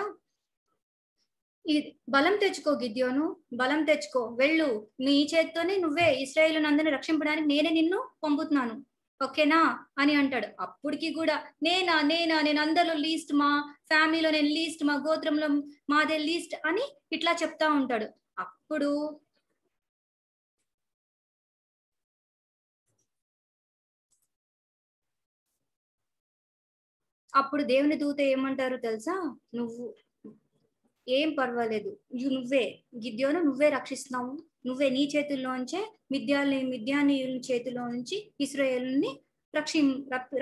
ఈ బలం తెచ్చుకో గిద్యోను బలం తెచ్చుకో వెళ్ళు. నీ చేత్తోనే నువ్వే ఇస్రాయేల్ నందని రక్షింపడానికి నేనే నిన్ను పంపుతున్నాను. ఓకేనా? అని అంటాడు. అప్పటికి కూడా నేనా నేనా నేను అందరిలో లీస్ట్ మా ఫ్యామిలీలో నేను లీస్ట్ మా గోత్రంలో మాదే లీస్ట్ అని ఇట్లా చెప్తా ఉంటాడు. అప్పుడు అప్పుడు దేవుని దూత ఏమంటారు తెలుసా? నువ్వు ఏం పర్వాలేదు. నువ్వే. గిద్యోను నువ్వే రక్షిస్తున్నావు. నువ్వే నీ చేతుల్లోంచే మిద్యాని మిద్యాని చేతిలో నుంచి ఇస్రాయేల్ని రక్షి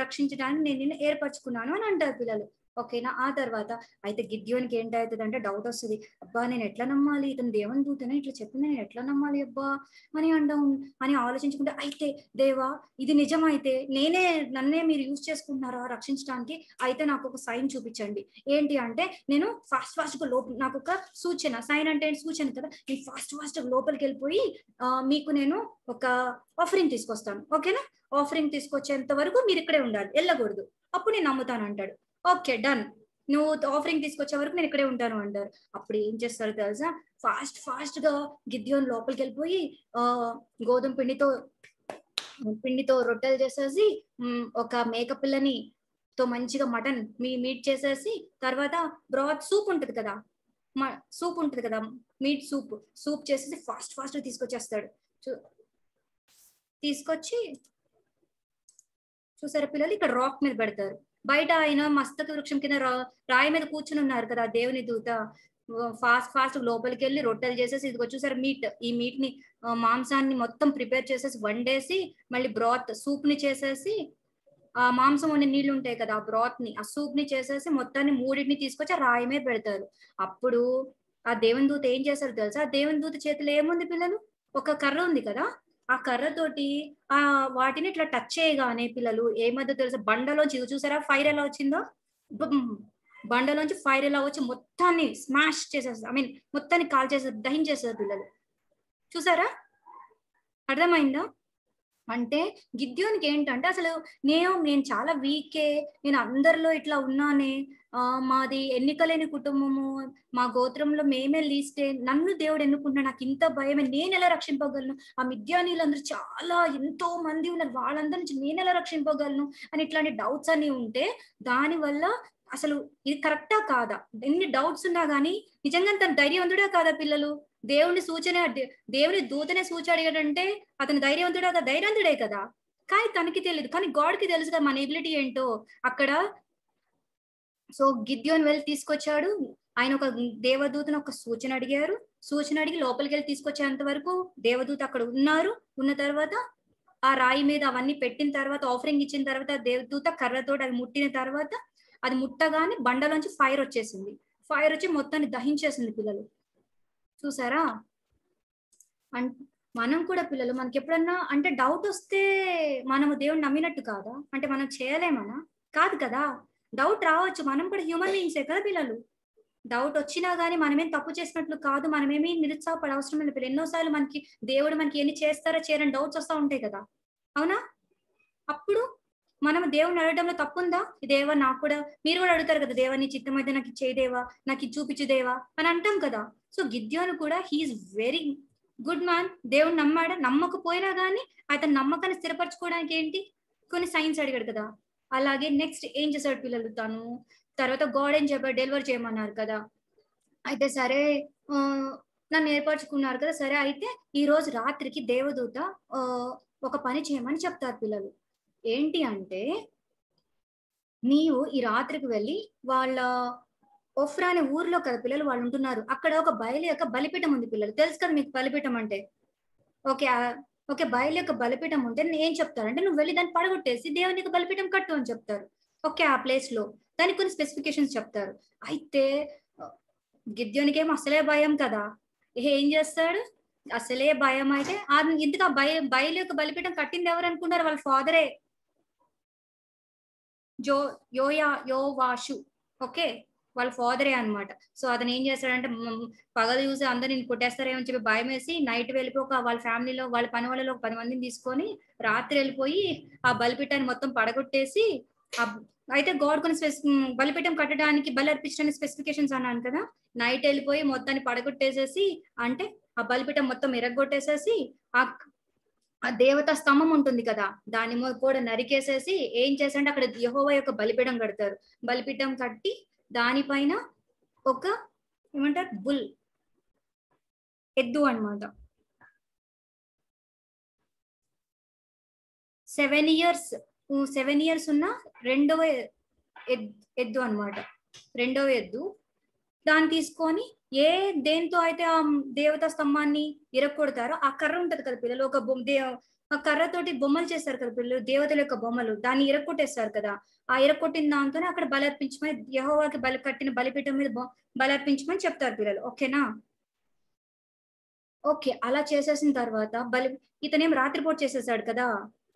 రక్షించడానికి నేను నిన్ను ఏర్పరచుకున్నాను అని అంటారు పిల్లలు. ఓకేనా ఆ తర్వాత అయితే గిద్యోనికి ఏంటవుతుంది అంటే డౌట్ వస్తుంది. అబ్బా నేను ఎట్లా నమ్మాలి? ఇతను దేవుని దూతనే? ఇట్లా చెప్పింది నేను ఎట్లా నమ్మాలి అబ్బా? అని అండం అని ఆలోచించుకుంటే అయితే దేవా ఇది నిజమైతే నేనే నన్నే మీరు యూజ్ చేసుకుంటున్నారా రక్షించడానికి? అయితే నాకు ఒక సైన్ చూపించండి. ఏంటి అంటే నేను ఫాస్ట్ ఫాస్ట్గా లోపల నాకు ఒక సూచన సైన్ అంటే ఏంటి? సూచన కదా? నేను ఫాస్ట్ ఫాస్ట్ లోపలికి వెళ్ళిపోయి మీకు నేను ఒక ఆఫరింగ్ తీసుకొస్తాను. ఓకేనా? ఆఫరింగ్ తీసుకొచ్చేంత వరకు మీరు ఇక్కడే ఉండాలి. వెళ్ళకూడదు. అప్పుడు నేను నమ్ముతాను అంటాడు. Okay done. నువ్వు ఆఫరింగ్ తీసుకొచ్చే వరకు నేను ఇక్కడే ఉంటాను అంటారు. అప్పుడు ఏం చేస్తారు తెలుసా? ఫాస్ట్ ఫాస్ట్గా గిద్యోన్ లోపలికి వెళ్ళిపోయి ఆ గోధుమ పిండితో పిండితో రొట్టెలు చేసేసి ఒక మేక పిల్లని తో మంచిగా మటన్ మీ మీట్ చేసేసి తర్వాత బ్రాత్ సూప్ ఉంటది కదా? సూప్ ఉంటది కదా? మీట్ సూప్ సూప్ చేసేసి ఫాస్ట్ ఫాస్ట్ తీసుకొచ్చేస్తాడు. చూ- తీసుకొచ్చి చూసారా పిల్లలు? ఇక్కడ రాక్ మీద పెడతారు. బయట ఆయన మస్తక వృక్షం కింద రా- రాయి మీద కూర్చుని ఉన్నారు కదా దేవుని దూత. ఫాస్ట్ ఫాస్ట్ లోపలికి వెళ్ళి రొట్టెలు చేసేసి ఇది వచ్చేసారి మీట్. ఈ మీట్ని మాంసాన్ని మొత్తం ప్రిపేర్ చేసేసి వండేసి మళ్ళీ బ్రాత్ సూప్ని చేసేసి ఆ మాంసం ఉండే నీళ్ళు ఉంటాయి కదా ఆ బ్రాత్ని ఆ సూప్ని చేసేసి మొత్తాన్ని మూడింటిని తీసుకొచ్చి ఆ రాయి మీద పెడతారు. అప్పుడు ఆ దేవుని దూత ఏం చేస్తారు తెలుసా? ఆ దేవుని దూత చేతిలో ఏముంది పిల్లలు? ఒక కర్ర ఉంది కదా? ఆ కర్రతోటి ఆ వాటిని ఇట్లా టచ్ చేయగానే పిల్లలు ఏమద్దో తెలుసా? బండలోంచి చూసారా? ఫైర్ ఎలా వచ్చిందో? బండలోంచి ఫైర్ ఎలా వచ్చి మొత్తాన్ని స్మాష్ చేసేస్తారు ఐ మీన్ మొత్తాన్ని కాల్ చేస్తారు దహించేస్తారు పిల్లలు. చూసారా? అర్థమైందా? అంటే గిద్యోనికి ఏంటంటే అసలు నేను నేను చాలా వీకే నేను అందరిలో ఇట్లా ఉన్నానే ఆ మాది ఎన్నికలేని కుటుంబము మా గోత్రంలో మేమే లీస్టే నన్ను దేవుడు ఎన్నుకుంటున్నా నాకు ఇంత భయమే నేను ఎలా రక్షింపగలను? ఆ మిద్యానీలందరూ చాలా ఎంతో మంది ఉన్నారు వాళ్ళందరి నుంచి నేను ఎలా రక్షింపగలను? అని ఇట్లాంటి డౌట్స్ అన్ని ఉంటే దాని వల్ల అసలు ఇది కరెక్టా కాదా? ఎన్ని డౌట్స్ ఉన్నా కానీ నిజంగా తన ధైర్యవంతుడే కాదా పిల్లలు? దేవుని సూచన దేవుని దూతనే సూచన అడిగాడంటే అతను ధైర్యవంతుడు కదా ధైర్యవంతుడే కదా. కానీ తనకి తెలియదు కానీ గాడ్కి తెలుసు కదా మన ఎబిలిటీ ఏంటో. అక్కడ సో గిద్యోన్ వెళ్ళి తీసుకొచ్చాడు. ఆయన ఒక దేవదూతను ఒక సూచన అడిగారు. సూచన అడిగి లోపలికి వెళ్ళి తీసుకొచ్చేంత వరకు దేవదూత అక్కడ ఉన్నారు. ఉన్న తర్వాత ఆ రాయి మీద అవన్నీ పెట్టిన తర్వాత ఆఫరింగ్ ఇచ్చిన తర్వాత దేవదూత కర్రతోటి అది ముట్టిన తర్వాత అది ముట్టగానే బండలోంచి ఫైర్ వచ్చేసింది. ఫైర్ వచ్చి మొత్తాన్ని దహించేసింది పిల్లలు. చూసారా? మనం కూడా పిల్లలు మనకి ఎప్పుడన్నా అంటే డౌట్ వస్తే మనము దేవుని నమ్మినట్టు కాదా? అంటే మనం చేయలేమనా? కాదు కదా. డౌట్ రావచ్చు. మనం కూడా హ్యూమన్ బీయింగ్సే కదా పిల్లలు? డౌట్ వచ్చినా కానీ మనమేం తప్పు చేసినట్లు కాదు. మనమేమి నిరుత్సాహపడ అవసరం లేదు పిల్లలు. ఎన్నోసార్లు మనకి దేవుడు మనకి ఎన్ని చేస్తారో చేయరని డౌట్స్ వస్తూ ఉంటాయి కదా. అవునా? అప్పుడు మనం దేవుని అడగడంలో తప్పుందా? దేవా నాకు కూడా మీరు కూడా అడుగుతారు కదా దేవా నీ చిత్తం అయితే నాకు ఇచ్చే దేవా నాకు ఇది చూపించు దేవా అని అంటాం కదా. సో గిద్యోను కూడా హీఈస్ వెరీ గుడ్ మ్యాన్ దేవుడు నమ్మాడు? నమ్మకపోయినా కానీ అతని నమ్మకాన్ని స్థిరపరచుకోవడానికి ఏంటి? కొన్ని సైన్స్ అడిగాడు కదా. అలాగే నెక్స్ట్ ఏం చేశాడు పిల్లలు? తను తర్వాత గాడ్ ఏం చెప్పాడు? డెలివర్ చేయమన్నారు కదా. అయితే సరే నన్ను ఏర్పరచుకున్నారు కదా. సరే అయితే ఈ రోజు రాత్రికి దేవదూత ఆ, ఒక పని చేయమని చెప్తారు పిల్లలు. ఏంటి అంటే నీవు ఈ రాత్రికి వెళ్ళి వాళ్ళ ఒఫ్రా అనే ఊర్లో కదా పిల్లలు వాళ్ళు ఉంటున్నారు. అక్కడ ఒక బయలు యొక్క బలిపీఠం ఉంది పిల్లలు. తెలుసు కదా మీకు బలిపీఠం అంటే? ఓకే ఓకే బయలు యొక్క బలిపీఠం ఉంటే నేను ఏం చెప్తారంటే నువ్వు వెళ్ళి దాన్ని పడగొట్టేసి దేవుని యొక్క బలిపీఠం కట్టు అని చెప్తారు. ఓకే ఆ ప్లేస్లో. దానికి కొన్ని స్పెసిఫికేషన్స్ చెప్తారు. అయితే గిద్యోనికి ఏం అసలే భయం కదా. ఏం చేస్తాడు? అసలే భయం అయితే ఆ ఆ భయ బయలు యొక్క బలిపీఠం కట్టింది ఎవరు అనుకున్నారు వాళ్ళ ఫాదరే జో యోయా యోవాషు. ఓకే? వాళ్ళ ఫాదరే అన్నమాట. సో అతను ఏం చేస్తాడంటే పగలు చూసి అందరు నేను కొట్టేస్తారేమో అని చెప్పి భయం వేసి నైట్ వెళ్ళిపోయి ఒక వాళ్ళ ఫ్యామిలీలో వాళ్ళ పని వాళ్ళలో ఒక పది మందిని తీసుకొని రాత్రి వెళ్ళిపోయి ఆ బలిపీఠాన్ని మొత్తం పడగొట్టేసి అయితే గాడ్ కొన్ని స్పెసి బలిపీఠం కట్టడానికి బలి అర్పించడానికి స్పెసిఫికేషన్స్ అన్నాను కదా. నైట్ వెళ్ళిపోయి మొత్తాన్ని పడగొట్టేసేసి అంటే ఆ బలిపీఠం మొత్తం ఎరగొట్టేసేసి ఆ ఆ దేవత స్తంభం ఉంటుంది కదా దాని కూడా నరికేసేసి ఏం చేశారంటే అక్కడ యహోవ యొక్క బలిపీఠం కడతారు. బలిపీఠం కట్టి దానిపైన ఒక ఏమంటారు? బుల్ ఎద్దు అన్నమాట. సెవెన్ ఇయర్స్ సెవెన్ ఇయర్స్ ఉన్న రెండవ ఎద్దు అన్నమాట. రెండవ ఎద్దు. దాన్ని తీసుకొని ఏ దేంతో అయితే ఆ దేవతా స్తంభాన్ని ఇరక్కొడతారో ఆ కర్ర ఉంటది కదా పిల్లలు. ఒక బొమ్మ ఆ కర్రతోటి బొమ్మలు చేస్తారు కదా పిల్లలు దేవతల యొక్క బొమ్మలు. దాన్ని ఇరక్కొట్టేస్తారు కదా. ఆ ఇరక్కొట్టిన దాంతోనే అక్కడ బలర్పించమని యహోవాకి బలి కట్టిన బలిపీఠం మీద బలర్పించమని చెప్తారు పిల్లలు. ఓకేనా? ఓకే అలా చేసేసిన తర్వాత బలి ఇతనేం రాత్రిపూట చేసేసాడు కదా?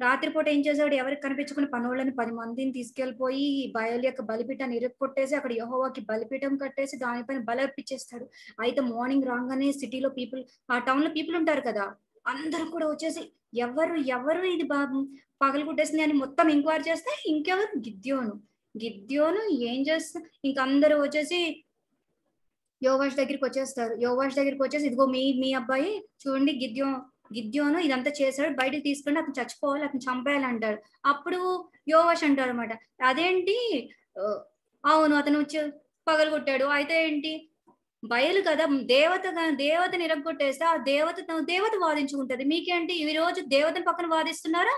రాత్రిపూట ఏం చేశాడు ఎవరికి కనిపించుకుని వాళ్ళని పది మందిని తీసుకెళ్ళిపోయి బయలు యొక్క బలిపీఠాన్ని ఇరుక్కొట్టేసి అక్కడ యహోవాకి బలిపీఠం కట్టేసి దానిపైన బలర్పించేస్తాడు అయితే మార్నింగ్ రాగానే సిటీలో పీపుల్ ఆ టౌన్లో పీపుల్ ఉంటారు కదా అందరూ కూడా వచ్చేసి ఎవరు ఎవరు ఇది బాబు? పగలు కుట్టేసింది అని మొత్తం ఎంక్వైరీ చేస్తే ఇంకెవరు? గిద్యోను గిద్యోను ఏం చేస్తా ఇంక అందరూ వచ్చేసి యోగాష్ దగ్గరికి వచ్చేస్తారు. యోగాష్ దగ్గరికి వచ్చేసి ఇదిగో మీ మీ అబ్బాయి చూడండి గిద్యో గిద్యోను ఇదంతా చేశాడు బయటకు తీసుకుని అతను చచ్చిపోవాలి అతను చంపేయాలి అంటాడు. అప్పుడు యోగాష్ అంటారు అనమాట అదేంటి అవును అతను వచ్చి పగలగొట్టాడు అయితే ఏంటి? బయలు కదా దేవత దేవత నిరగొట్టేస్తే ఆ దేవత దేవత వాదించుకుంటది. మీకేంటి? ఈ రోజు దేవతని పక్కన వాదిస్తున్నారా?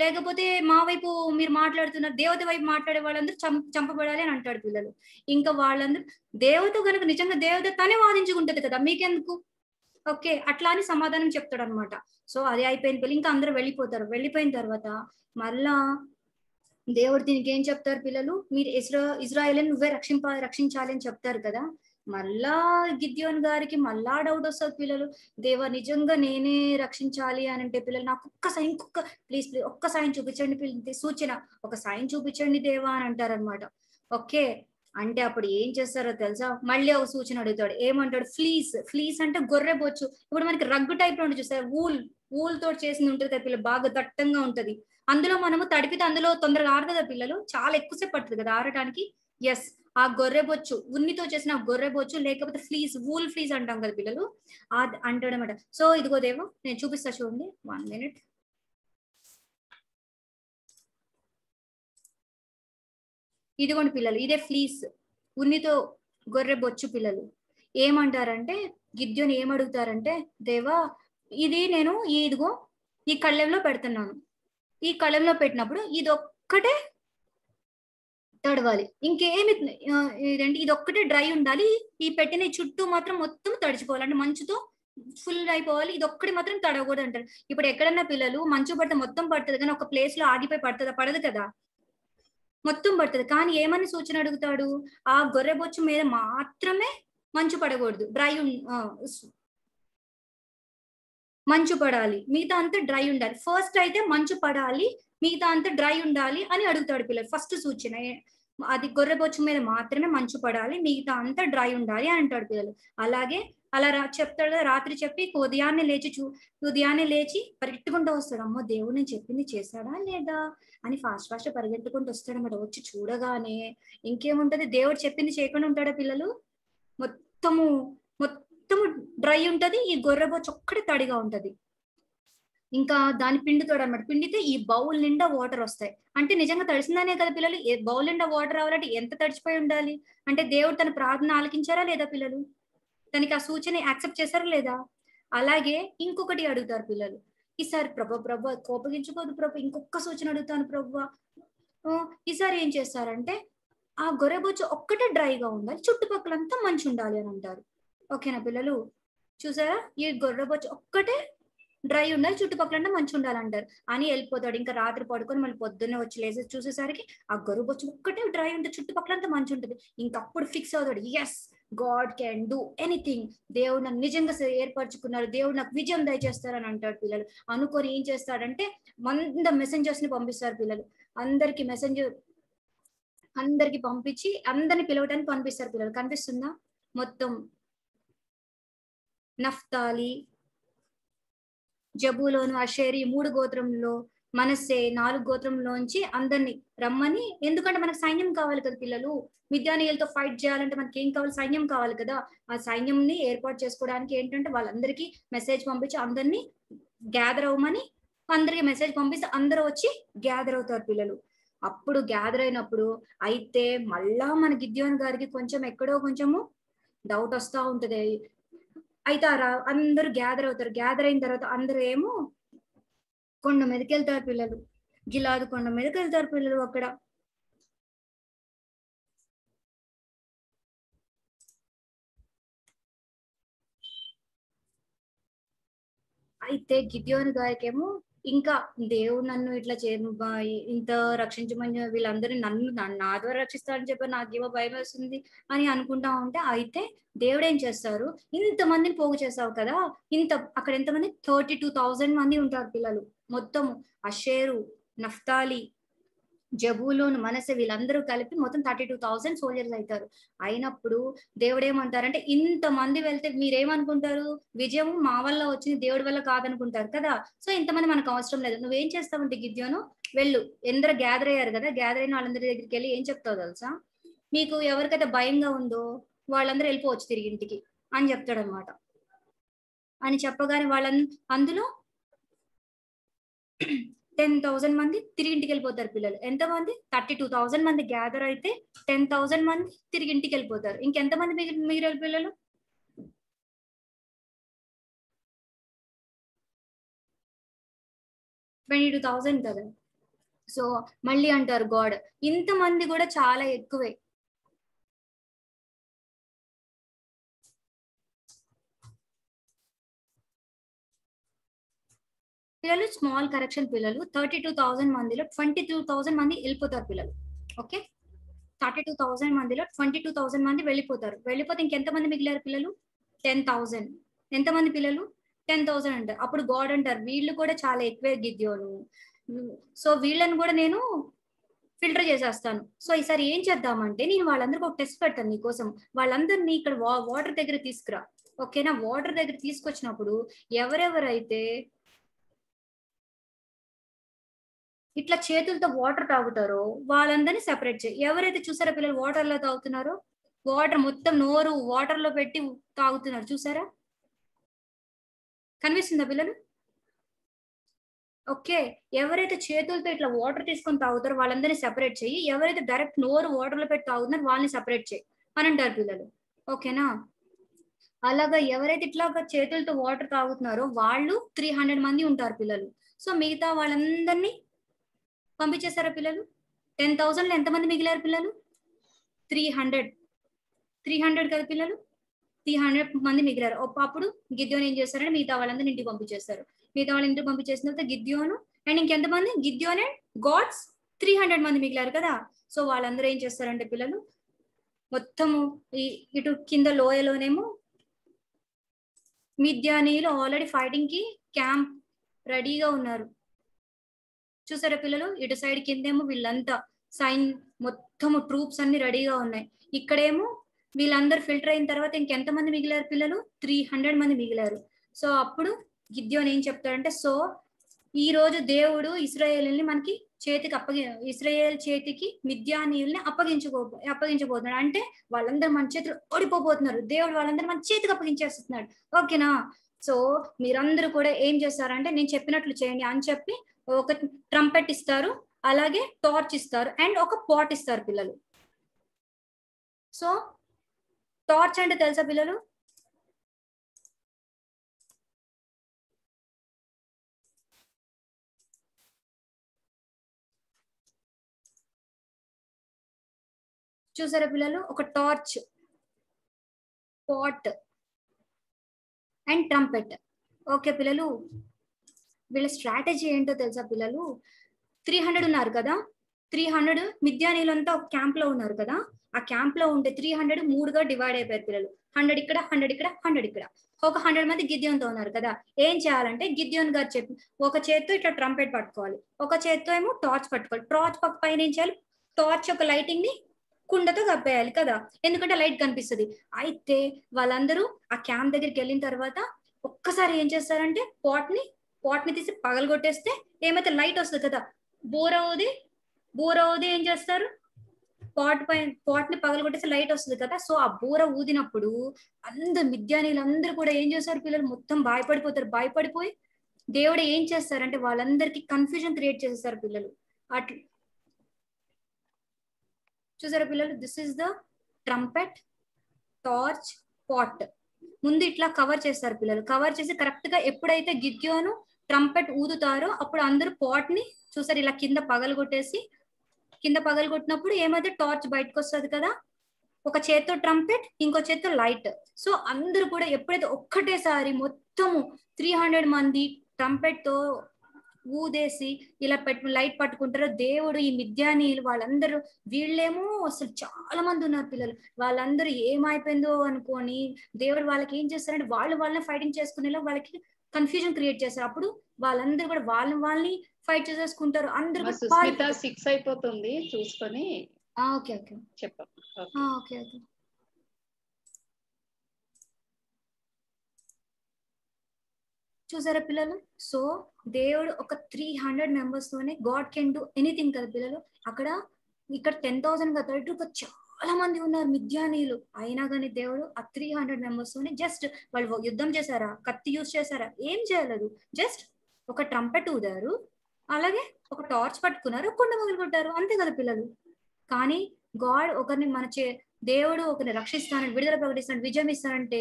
లేకపోతే మా వైపు మీరు మాట్లాడుతున్నారు దేవత వైపు మాట్లాడే వాళ్ళందరూ చం చంపబడాలి అని అంటాడు పిల్లలు. ఇంకా వాళ్ళందరూ దేవత కనుక నిజంగా దేవత తనే వాదించుకుంటది కదా మీకెందుకు? ఓకే అట్లా అని సమాధానం చెప్తాడు అనమాట సో అది అయిపోయిన పిల్లలు ఇంకా అందరూ వెళ్ళిపోతారు. వెళ్ళిపోయిన తర్వాత మళ్ళా దేవుడు దీనికి ఏం చెప్తారు పిల్లలు? మీరు ఇస్రా ఇజ్రాయల్ నువ్వే రక్షింప రక్షించాలి అని చెప్తారు కదా? మళ్ళా గిద్యోన్ గారికి మళ్ళా డౌట్ వస్తుంది పిల్లలు. దేవా నిజంగా నేనే రక్షించాలి అని అంటే పిల్లలు నాకు ఒక్క సైన్ ఒక్క ప్లీజ్ ప్లీజ్ ఒక్క సాయం చూపించండి పిల్ల- సూచన. ఒక సాయం చూపించండి దేవా అని అంటారనమాట ఓకే అంటే అప్పుడు ఏం చేస్తారో తెలుసా? మళ్ళీ ఒక సూచన అడుగుతాడు. ఏమంటాడు? ఫ్లీస్. ఫ్లీస్ అంటే గొర్రె బొచ్చు. ఇప్పుడు మనకి రగ్గు టైప్లో ఉంటుంది ఊల్. వూల్ తోటి చేసింది ఉంటుంది కదా పిల్లలు బాగా దట్టంగా ఉంటది. అందులో మనము తడిపితే అందులో తొందరగా ఆరు కదా పిల్లలు? చాలా ఎక్కువసేపు పడుతుంది కదా ఆరడానికి ఎస్ ఆ గొర్రె బొచ్చు. ఉన్నితో చేసిన గొర్రె బొచ్చు లేకపోతే ఫ్లీజ్ వూల్ ఫ్లీజ్ అంటాం కదా పిల్లలు. అది అంటాడనమాట సో ఇదిగో దేవో నేను చూపిస్తా చూడండి. వన్ మినిట్ ఇదిగోండి పిల్లలు ఇదే ఫ్లీస్ ఉన్నితో గొర్రె బొచ్చు పిల్లలు. ఏమంటారంటే గిద్యోని ఏమడుగుతారంటే దేవా ఇది నేను ఇదిగో ఈ కళ్ళెంలో పెడుతున్నాను. ఈ కళ్ళెంలో పెట్టినప్పుడు ఇది ఒక్కటే తడవాలి. ఇంకేమి ఇదండి ఇది ఒక్కటే డ్రై ఉండాలి. ఈ పెట్టిన చుట్టూ మాత్రం మొత్తం తడిచిపోవాలి. అంటే మంచుతో ఫుల్ అయిపోవాలి ఇది ఒక్కటి మాత్రం తడవకూడదు అంటారు ఇప్పుడు ఎక్కడన్నా పిల్లలు మంచు పడితే మొత్తం పడుతుంది. కానీ ఒక ప్లేస్లో ఆగిపోయి పడుతుందా? పడదు కదా. మొత్తం పడుతుంది. కానీ ఏమని సూచన అడుగుతాడు? ఆ గొర్రె బొచ్చు మీద మాత్రమే మంచు పడకూడదు. డ్రై మంచు పడాలి. మిగతా అంతా డ్రై ఉండాలి. ఫస్ట్ అయితే మంచు పడాలి మిగతా అంతా డ్రై ఉండాలి అని అడుగుతాడు పిల్లలు. ఫస్ట్ సూచన అది గొర్రె బొచ్చు మీద మాత్రమే మంచు పడాలి మిగతా అంతా డ్రై ఉండాలి అని అంటాడు పిల్లలు. అలాగే అలా రా చెప్తాడు రాత్రి చెప్పి ఉదయాన్నే లేచి చూ ఉదయాన్నే లేచి పరిగెట్టుకుంటూ వస్తాడు. అమ్మో దేవుడు నేను చెప్పింది చేశాడా లేదా అని ఫాస్ట్ ఫాస్ట్ పరిగెట్టుకుంటూ వస్తాడన్నమాట. వచ్చి చూడగానే ఇంకేముంటది? దేవుడు చెప్పింది చేయకుండా ఉంటాడా పిల్లలు? మొత్తము మొత్తము డ్రై ఉంటది ఈ గొర్రె బొచ్చు ఒక్కటి తడిగా ఉంటది. ఇంకా దాని పిండుతాడు అనమాట పిండితే ఈ బౌల్ నిండా వాటర్ వస్తాయి. అంటే నిజంగా తడిసిందనే కదా పిల్లలు? ఏ బౌల్ నిండా వాటర్ రావాలంటే ఎంత తడిచిపోయి ఉండాలి? అంటే దేవుడు తన ప్రార్థన ఆలకించారా లేదా పిల్లలు? తనకి ఆ సూచన యాక్సెప్ట్ చేశారా లేదా? అలాగే ఇంకొకటి అడుగుతారు పిల్లలు. ఈసారి ప్రభా ప్రభా కోపగించుకోదు ప్రభు ఇంకొక సూచన అడుగుతాను ప్రభు. ఈసారి ఏం చేస్తారంటే ఆ గొర్రెబొచ్చు ఒక్కటే డ్రైగా ఉండాలి చుట్టుపక్కలంతా మంచి ఉండాలి అని అంటారు. ఓకేనా పిల్లలు? చూసారా? ఈ గొర్రెబొచ్చు ఒక్కటే డ్రై ఉండాలి చుట్టుపక్కల మంచి ఉండాలంటారు అని వెళ్ళిపోతాడు ఇంకా రాత్రి పడుకొని మళ్ళీ పొద్దున్నే వచ్చి లేసి చూసేసరికి ఆ గొర్రెబొచ్చు ఒక్కటే డ్రై ఉంటుంది చుట్టుపక్కలంతా మంచి ఉంటుంది. ఇంకప్పుడు ఫిక్స్ అవుతాడు. Yes God can do anything దేవుడు నాకు నిజంగా ఏర్పరచుకున్నారు. దేవుడు నాకు విజయం దయచేస్తారని అంటాడు పిల్లలు. అనుకొని ఏం చేస్తాడంటే మంద మెసెంజర్స్ని పంపిస్తారు పిల్లలు. అందరికి మెసెంజర్ అందరికి పంపించి అందరిని పిలవటానికి పంపిస్తారు పిల్లలు. కనిపిస్తుందా? మొత్తం నఫ్తాలి జబులోను అషేరి మూడు గోత్రంలో మనస్సే నాలుగు గోత్రంలోంచి అందరిని రమ్మని. ఎందుకంటే మనకు సైన్యం కావాలి కదా పిల్లలు. మిద్యానీయులతో ఫైట్ చేయాలంటే మనకి ఏం కావాలి? సైన్యం కావాలి కదా. ఆ సైన్యంని ఏర్పాటు చేసుకోవడానికి ఏంటంటే వాళ్ళందరికీ మెసేజ్ పంపించి అందరినీ గ్యాదర్ అవ్వమని అందరికి మెసేజ్ పంపిస్తే అందరూ వచ్చి గ్యాదర్ అవుతారు పిల్లలు. అప్పుడు గ్యాదర్ అయినప్పుడు అయితే మళ్ళా మన గిద్యోన్ గారికి కొంచెం ఎక్కడో కొంచెము డౌట్ వస్తా ఉంటది. అయితే అందరూ గ్యాదర్ అవుతారు. గ్యాదర్ అయిన తర్వాత అందరూ ఏమో కొండ మీదకి వెళ్తారు పిల్లలు. గిలాదు కొండ మీదకి వెళ్తారు పిల్లలు అక్కడ. అయితే గిద్యోని గారికేమో ఇంకా దేవుడు నన్ను ఇట్లా చే ఇంత రక్షించమని వీళ్ళందరూ నన్ను నన్ను నా ద్వారా రక్షిస్తారని చెప్పి నాకేమో భయం వేస్తుంది అని అనుకుంటా ఉంటే అయితే దేవుడు ఏం చేస్తారు? ఇంతమందిని పోగు చేసావు కదా? ఇంత అక్కడ ఎంతమంది? థర్టీ టూ థౌజండ్ మంది ఉంటారు పిల్లలు. మొత్తము అషేరు నఫ్తాలి జబూలోను మనసు వీళ్ళందరూ కలిపి మొత్తం థర్టీ టూ థౌసండ్ సోల్జర్స్ అవుతారు. అయినప్పుడు దేవుడు ఏమంటారంటే ఇంత మంది వెళ్తే మీరేమనుకుంటారు? విజయం మా వల్ల వచ్చింది దేవుడి వల్ల కాదనుకుంటారు కదా. సో ఇంతమంది మనకు అవసరం లేదు. నువ్వేం చేస్తావంటే గిద్యోను? వెళ్ళు. ఎందరూ గ్యాదర్ అయ్యారు కదా. గ్యాదర్ అయిన వాళ్ళందరి దగ్గరికి వెళ్ళి ఏం చెప్తావు తెలుసా? మీకు ఎవరికైతే భయంగా ఉందో వాళ్ళందరూ వెళ్ళిపోవచ్చు తిరిగి ఇంటికి అని చెప్తాడు అనమాట అని చెప్పగానే వాళ్ళ అందులో టెన్ థౌసండ్ మంది తిరిగి ఇంటికి వెళ్ళిపోతారు పిల్లలు. ఎంతమంది థర్టీ టూ థౌసండ్ మంది గ్యాదర్ అయితే టెన్ థౌసండ్ మంది తిరిగి ఇంటికి వెళ్ళిపోతారు. ఇంకెంతమంది మంది మిగిలిన పిల్లలు? ట్వంటీ టూ థౌసండ్ కదా. సో మళ్ళీ అంటారు గాడ్. ఇంతమంది కూడా చాలా ఎక్కువే. పిల్లలు స్మాల్ కరెక్షన్ పిల్లలు థర్టీ టూ థౌసండ్ మందిలో ట్వంటీ టూ థౌసండ్ మంది వెళ్ళిపోతారు పిల్లలు. ఓకే థర్టీ టూ థౌసండ్ మందిలో ట్వంటీ టూ థౌసండ్ మంది వెళ్ళిపోతారు. వెళ్ళిపోతే ఇంకెంతమంది మిగిలారు పిల్లలు? టెన్ థౌసండ్ ఎంతమంది పిల్లలు? టెన్ థౌసండ్ అంటారు. అప్పుడు గాడ్ అంటారు. వీళ్ళు కూడా చాలా ఎక్కువే గిద్యోను. సో వీళ్ళని కూడా నేను ఫిల్టర్ చేసేస్తాను. సో ఈసారి ఏం చేద్దామంటే నేను వాళ్ళందరికీ ఒక టెస్ట్ పెడతాను నీకోసం. వాళ్ళందరినీ ఇక్కడ వాటర్ దగ్గర తీసుకురా. ఓకేనా వాటర్ దగ్గర తీసుకొచ్చినప్పుడు ఎవరెవరైతే ఇట్లా చేతులతో వాటర్ తాగుతారో వాళ్ళందరినీ సెపరేట్ చేయి. ఎవరైతే చూసారో పిల్లలు వాటర్లో తాగుతున్నారో? వాటర్ మొత్తం నోరు వాటర్లో పెట్టి తాగుతున్నారు. చూసారా? కనిపిస్తుందా పిల్లలు? ఓకే. ఎవరైతే చేతులతో ఇట్లా వాటర్ తీసుకొని తాగుతారో వాళ్ళందరినీ సెపరేట్ చేయి. ఎవరైతే డైరెక్ట్ నోరు వాటర్లో పెట్టి తాగుతున్నారో వాళ్ళని సెపరేట్ చేయి. అని అంటారు పిల్లలు ఓకేనా అలాగా ఎవరైతే ఇట్లాగా చేతులతో వాటర్ తాగుతున్నారో వాళ్ళు త్రీ హండ్రెడ్ మంది ఉంటారు పిల్లలు. సో మిగతా వాళ్ళందరినీ పంపించేశారా పిల్లలు? టెన్ థౌసండ్ ఎంతమంది మిగిలారు పిల్లలు? త్రీ హండ్రెడ్ త్రీ హండ్రెడ్ కదా పిల్లలు? త్రీ హండ్రెడ్ మంది మిగిలారు. అప్పుడు గిద్యోన్ ఏం చేస్తారంటే మిగతా వాళ్ళందరూ ఇంటికి పంపించేస్తారు మిగతా వాళ్ళ ఇంటికి పంపించేసిన తర్వాత గిద్యోను అండ్ ఇంకెంతమంది? Gideon and God's three hundred మంది మిగిలారు కదా. సో వాళ్ళందరూ ఏం చేస్తారంటే పిల్లలు మొత్తము ఇటు కింద లోయలోనేమో మిద్యానీయులు ఆల్రెడీ ఫైటింగ్కి క్యాంప్ రెడీగా ఉన్నారు. చూసారా పిల్లలు? ఇటు సైడ్ కిందేమో వీళ్ళంతా సైన్ మొత్తము ట్రూప్స్ అన్ని రెడీగా ఉన్నాయి. ఇక్కడేమో వీళ్ళందరూ ఫిల్టర్ అయిన తర్వాత ఇంకెంత మంది మిగిలారు పిల్లలు? త్రీ హండ్రెడ్ మంది మిగిలారు. సో అప్పుడు గిద్యోన్ ఏం చెప్తాడంటే సో ఈ రోజు దేవుడు ఇస్రాయేల్ని మనకి చేతికి అప్పగి ఇస్రాయేల్ చేతికి మిద్యానీయుల్ని అప్పగించుకో అప్పగించబోతున్నాడు. అంటే వాళ్ళందరూ మన చేతులు ఓడిపోబోతున్నారు. దేవుడు వాళ్ళందరూ మన చేతికి అప్పగించేస్తున్నాడు. ఓకేనా? సో మీరందరూ కూడా ఏం చేస్తారంటే నేను చెప్పినట్లు చేయండి అని చెప్పి ఒక ట్రంపెట్ ఇస్తారు అలాగే టార్చ్ ఇస్తారు అండ్ ఒక పాట్ ఇస్తారు పిల్లలు. సో టార్చ్ అంటే తెలుసా పిల్లలు? చూసారా పిల్లలు? ఒక torch pot and trumpet okay పిల్లలు? వీళ్ళ స్ట్రాటజీ ఏంటో తెలుసా పిల్లలు? త్రీ హండ్రెడ్ ఉన్నారు కదా. త్రీ హండ్రెడ్ మిద్యానీలంతా ఒక క్యాంప్లో ఉన్నారు కదా. ఆ క్యాంప్లో ఉంటే త్రీ హండ్రెడ్ మూడుగా డివైడ్ అయిపోయారు పిల్లలు. హండ్రెడ్ ఇక్కడ హండ్రెడ్ ఇక్కడ హండ్రెడ్ ఇక్కడ. ఒక హండ్రెడ్ మంది గిద్యోన్తో ఉన్నారు కదా. ఏం చేయాలంటే గిద్యోన్ గారు చెప్పి ఒక చేత్తో ఇట్లా ట్రంపెట్ పట్టుకోవాలి. ఒక చేత్తో ఏమో టార్చ్ పట్టుకోవాలి. టార్చ్ పక్క పైన ఏం చేయాలి? టార్చ్ యొక్క లైటింగ్ని కుండతో కప్పేయాలి కదా. ఎందుకంటే లైట్ కనిపిస్తుంది. అయితే వాళ్ళందరూ ఆ క్యాంప్ దగ్గరికి వెళ్ళిన తర్వాత ఒక్కసారి ఏం చేస్తారంటే పాట్ని పాట్ని తీసి పగలగొట్టేస్తే ఏమైతే లైట్ వస్తుంది కదా బోర్ అవుది బోర్ అవుది ఏం చేస్తారు? పాట్ పైన పాట్ని పగలగొట్టేసి లైట్ వస్తుంది కదా సో ఆ బూర ఊదినప్పుడు అందరు మిద్యానీలు అందరూ కూడా ఏం చేస్తారు పిల్లలు? మొత్తం భయపడిపోతారు. భయపడిపోయి దేవుడు ఏం చేస్తారంటే వాళ్ళందరికీ కన్ఫ్యూజన్ క్రియేట్ చేసేస్తారు పిల్లలు. అట్లా చూసారా పిల్లలు? This is the trumpet torch pot ముందు ఇట్లా కవర్ చేస్తారు పిల్లలు. కవర్ చేసి కరెక్ట్గా ఎప్పుడైతే గిద్యోను ట్రంపెట్ ఊదుతారో అప్పుడు అందరూ పాట్ని చూసారు ఇలా కింద పగలగొట్టేసి కింద పగలగొట్టినప్పుడు ఏమైతే టార్చ్ బయటకు వస్తుంది కదా ఒక చేత్తో ట్రంపెట్ ఇంకో చేత్తో లైట్ సో అందరూ కూడా ఎప్పుడైతే ఒక్కటేసారి మొత్తము త్రీ హండ్రెడ్ మంది ట్రంపెట్తో ఊదేసి ఇలా పెట్టు లైట్ పట్టుకుంటారో దేవుడు ఈ మిథ్యాని వాళ్ళందరూ వీళ్ళేమో అసలు చాలా మంది ఉన్నారు పిల్లలు. వాళ్ళందరూ ఏమైపోయిందో అనుకొని దేవుడు వాళ్ళకి ఏం చేస్తారంటే వాళ్ళు వాళ్ళని ఫైటింగ్ చేసుకునేలా వాళ్ళకి కన్ఫ్యూజన్ క్రియేట్ చేస్తారు అప్పుడు వాళ్ళందరూ కూడా వాళ్ళని వాళ్ళని ఫైట్ చేసేసుకుంటారు. అందరూ సుస్మిత. సిక్స్ అయిపోతుంది చూసుకొని. Okay okay. చెప్పాం. ఓకే. ఓకే చూసారా పిల్లలు? సో దేవుడు ఒక త్రీ హండ్రెడ్ మెంబర్స్ తోనే గాడ్ కెన్ డూ ఎనీథింగ్ కదా పిల్లలు. అక్కడ ఇక్కడ టెన్ థౌసండ్ కదా ఒక చాలా చాలా మంది ఉన్నారు మిథ్యానీయులు. అయినా కానీ దేవుడు ఆ త్రీ హండ్రెడ్ మెంబర్స్ తోనే జస్ట్ వాళ్ళు యుద్ధం చేశారా? కత్తి యూజ్ చేశారా? ఏం చేయలేదు. జస్ట్ ఒక ట్రంపెట్ ఊదారు అలాగే ఒక టార్చ్ పట్టుకున్నారు కొండ మొదలుకుంటారు. అంతే కదా పిల్లలు. కానీ గాడ్ ఒకరిని మన చే దేవుడు ఒకరిని రక్షిస్తానని విడుదల ప్రకటిస్తాను విజయం ఇస్తానంటే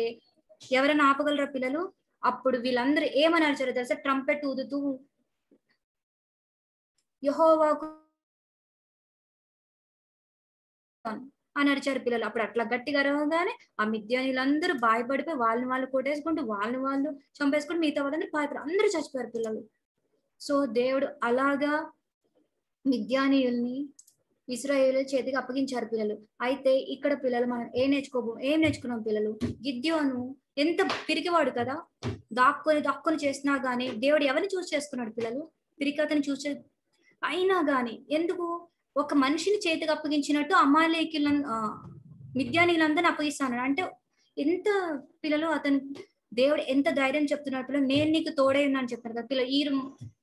ఎవరైనా ఆపగలరా పిల్లలు? అప్పుడు వీళ్ళందరూ ఏమని అరిచారో తెలుసా? ట్రంపెట్ ఊదుతూ యహోవాకు అని అరిచారు పిల్లలు. అప్పుడు అట్లా గట్టిగా అరవగానే ఆ మిద్యానీలందరూ భయపడిపోయి వాళ్ళని వాళ్ళు కొట్టేసుకుంటూ వాళ్ళని వాళ్ళు చంపేసుకుంటూ మిగతా వాళ్ళందరూ భయపడి అందరూ చచ్చిపోయారు పిల్లలు. సో దేవుడు అలాగా మిద్యానీయుల్ని ఇస్రాయేల్ చేతికి అప్పగించారు పిల్లలు. అయితే ఇక్కడ పిల్లలు మనం ఏం నేర్చుకోబో ఏం నేర్చుకున్నాం పిల్లలు? గిద్యోను ఎంత పిరికివాడు కదా? దాక్కుని దాక్కొని చేసినా గానీ దేవుడు ఎవరిని చూస్ చేసుకున్నాడు పిల్లలు? పిరికతని చూసే అయినా గాని ఎందుకు? ఒక మనిషిని చేతికి అప్పగించినట్టు అమాలేకుల మిద్యానీలందరిని అప్పగిస్తాను అంటే ఎంత పిల్లలు అతను దేవుడు ఎంత ధైర్యం చెప్తున్నాడు పిల్లలు నేను నీకు తోడే ఉన్నాను చెప్తాను కదా పిల్లలు ఈ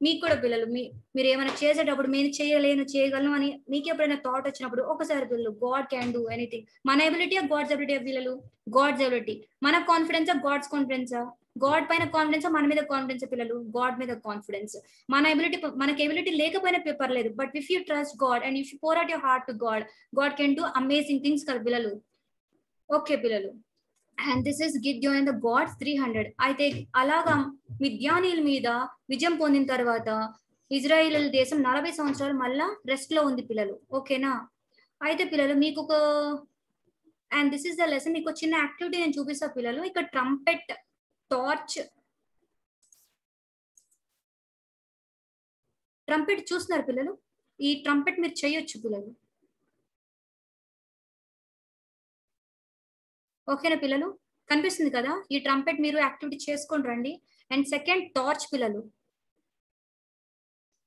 మీకు కూడా పిల్లలు మీ మీరు ఏమైనా చేసేటప్పుడు నేను చేయలేను చేయగలను అని మీకు ఎప్పుడైనా థాట్ వచ్చినప్పుడు ఒకసారి పిల్లలు గాడ్ క్యాన్ డూ ఎనీథింగ్ మన ఎబిలిటీ గాడ్స్ ఎబిలిటీ పిల్లలు? గాడ్స్ ఎబిలిటీ మన కాన్ఫిడెన్సా గాడ్స్ కాన్ఫిడెన్సా గాడ్ పైన కాన్ఫిడెన్స్ మన మీద కాన్ఫిడెన్స్ పిల్లలు? గాడ్ మీద కాన్ఫిడెన్స్ మన ఎబిలిటీ మనకి ఎబిలిటీ లేకపోయినా పర్లేదు. But if you trust God and if you pour out your heart to God God can do amazing things కదా పిల్లలు. ఓకే పిల్లలు. And this is Gideon the God's three hundred అయితే అలాగా మిద్యానీల మీద విజయం పొందిన తర్వాత ఇజ్రాయిల్ దేశం నలభై సంవత్సరాలు మళ్ళా రెస్ట్లో ఉంది పిల్లలు. ఓకేనా అయితే పిల్లలు మీకు ఒక and this is the lesson మీకు చిన్న యాక్టివిటీ నేను చూపిస్తా పిల్లలు. ఇక్కడ ట్రంపెట్ టార్చ్. ట్రంపెట్ చూస్తున్నారు పిల్లలు? ఈ ట్రంపెట్ మీరు చేయొచ్చు పిల్లలు. ఓకేనా పిల్లలు? కనిపిస్తుంది కదా? ఈ ట్రంపెట్ మీరు యాక్టివిటీ చేసుకొని రండి. అండ్ సెకండ్ టార్చ్ పిల్లలు.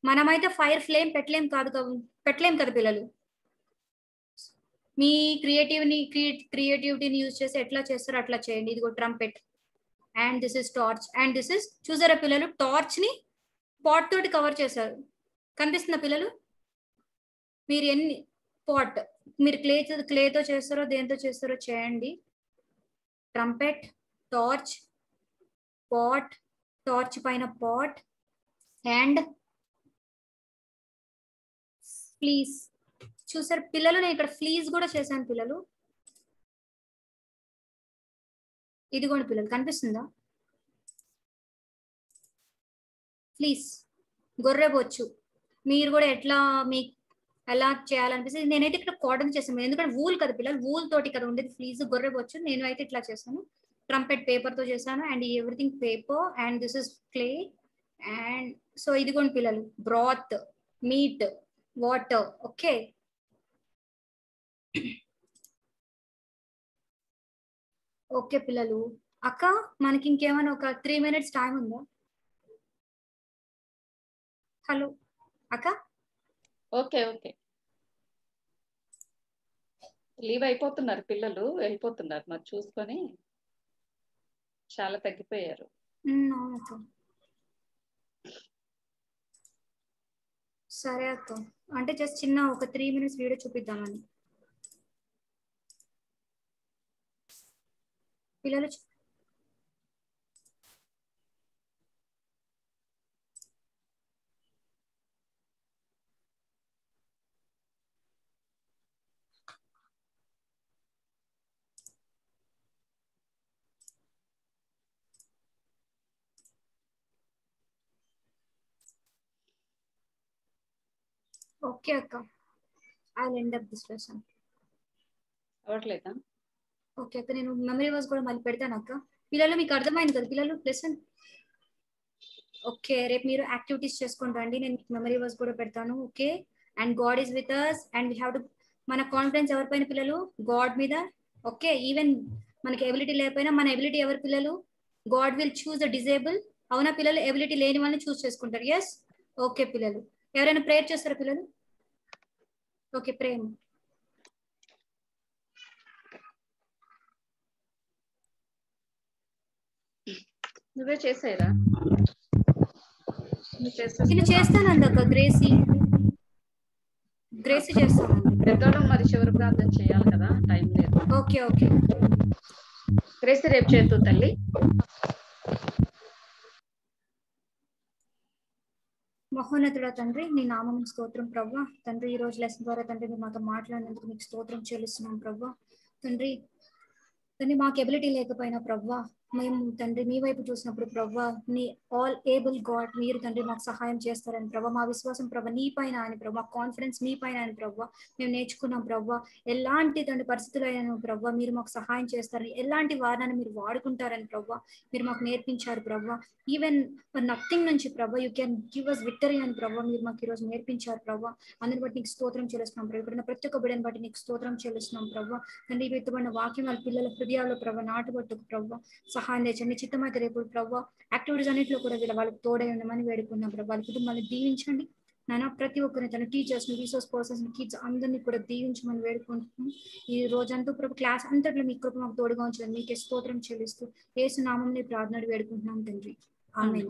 మనమైతే ఫైర్ ఫ్లేమ్ పెట్టలేం కాదు పెట్టలేం కదా పిల్లలు? మీ క్రియేటివ్ని క్రియేటివిటీని యూజ్ చేసి ఎట్లా చేస్తారో అట్లా చేయండి. ఇదిగో trumpet. And this is torch and this is చూసారా పిల్లలు? టార్చ్ని పాట్ తోటి కవర్ చేశారు. కనిపిస్తుందా పిల్లలు? మీరు ఎన్ని పాట్ మీరు క్లే క్లేతో చేస్తారో దేంతో చేస్తారో చేయండి. ట్రంపెట్ టార్చ్ పాట్ టార్చ్ పైన పాట్ అండ్ ప్లీజ్ చూసారు? పిల్లలు నేను ఇక్కడ ఫ్లీజ్ కూడా చేశాను పిల్లలు. ఇదిగోండి పిల్లలు కనిపిస్తుందా? ప్లీజ్ గొర్రెబొచ్చు మీరు కూడా ఎట్లా మీ ఎలా చేయాలనిపిస్తుంది నేనైతే ఇక్కడ కాటన్ చేసాను ఎందుకంటే వూల్ కదా పిల్లలు వూల్ తోటి కదా ఉండేది. ప్లీజ్ గొర్రెబొచ్చు నేను అయితే ఇట్లా చేశాను ట్రంపెట్ పేపర్తో చేశాను. And everything paper and this is clay and so ఇదిగోండి పిల్లలు. Broth meat water okay okay పిల్లలు. అక్క మనకి ఇంకేమైనా ఒక త్రీ మినిట్స్ టైం ఉందా? హలో అక్క? Okay okay. లీవ్ అయిపోతున్నారు పిల్లలు వెళ్ళిపోతున్నారు. మరి చూసుకొని చాలా తగ్గిపోయారు. సరే అక్క. అంటే జస్ట్ చిన్న ఒక త్రీ మినిట్స్ వీడియో చూపిద్దామని. పిల్లలు ఓకే అక్క. I end up this lesson అవట్లేదా okay అక్క నేను మెమరీ వర్స్ కూడా మళ్ళీ పెడతాను అక్క. పిల్లలు మీకు అర్థమైంది కదా పిల్లలు? లెసన్ ఓకే రేపు మీరు యాక్టివిటీస్ చేసుకుని రండి. నేను మీకు మెమరీ వర్స్ కూడా పెడతాను okay? And God is with us and we have to మన కాన్ఫిడెన్స్ ఎవరిపైన పిల్లలు? గాడ్ మీద ఓకే? ఈవెన్ మనకి ఎబిలిటీ లేకపోయినా మన ఎబిలిటీ ఎవరి పిల్లలు? God will choose the disable అవునా పిల్లలు? ఎబిలిటీ లేని వాళ్ళని చూస్ చేసుకుంటారు. ఎస్ ఓకే పిల్లలు. ఎవరైనా ప్రేయర్ చేస్తారా పిల్లలు? ఓకే ప్రేమ్. నువ్వే చేసేస్తే నేను చేస్తానండి అక్క గ్రేసీ. గ్రేసీ చేస్తాను. పెద్దోళ్ళం మరి చివరి ప్రార్థన చేయాలి కదా టైం లేదు. Okay okay. గ్రేసి రేపు చేతు తల్లి. మహోన్నతుడ తండ్రి నీ నామం స్తోత్రం ప్రభా తండ్రి ఈ రోజు లెసన్ ద్వారా తండ్రి మీరు మాతో మాట్లాడినందుకు మీకు స్తోత్రం చెల్లిస్తున్నాం ప్రభా తండ్రి తండ్రి మాకు ఎబిలిటీ లేకపోయినా ప్రవ్వా మేము తండ్రి మీ వైపు చూసినప్పుడు ప్రభ నీ ఆల్ ఏబుల్ గాడ్ మీరు తండ్రి మాకు సహాయం చేస్తారని ప్రభ మా విశ్వాసం ప్రభ నీ పైన అని ప్రభ మా కాన్ఫిడెన్స్ మీ పైన అని ప్రభా మేము నేర్చుకున్నాం ప్రభ ఎలాంటి తండ్రి పరిస్థితులు అయినా ప్రభ మీరు మాకు సహాయం చేస్తారని ఎలాంటి వారాన్ని మీరు వాడుకుంటారని ప్రభ మీరు మాకు నేర్పించారు ప్రభ ఈవెన్ నథింగ్ నుంచి ప్రభ you can give us victory అని ప్రభా మీరు మాకు ఈరోజు నేర్పించారు ప్రభా అందరిని బట్టి నీకు స్తోత్రం చెల్లిస్తున్నాం ప్రభు ఇక్కడ ప్రతి ఒక్క బిడ్డని బట్టి నీకు స్తోత్రం చెల్లిస్తున్నాం ప్రభా తండ్రి విత్తబడిన వాక్యం వాళ్ళ పిల్లల హృదయాల్లో ప్రభ నాటుబట్టుకు ప్రభ సహాయం తెచ్చండి చిత్తమైతే రేపు ప్రభా యాక్టివిటీస్ అన్నింటిలో కూడా వీళ్ళ వాళ్ళకి తోడై ఉండమని వేడుకున్నాం ప్రభా వాళ్ళ కుటుంబాన్ని దీవించండి నాన్న ప్రతి ఒక్కరిని తన టీచర్స్ని రిసోర్స్ పర్సన్స్ని కిడ్స్ అందరినీ కూడా దీవించమని వేడుకుంటున్నాం ఈ రోజంతా ప్రభు క్లాస్ అంతట్లో మీ కృప మాకు తోడుగా ఉంచడం. మీకే స్తోత్రం చెల్లిస్తూ ఏసు నామం ప్రార్థన వేడుకుంటున్నాం తండ్రి. ఆమె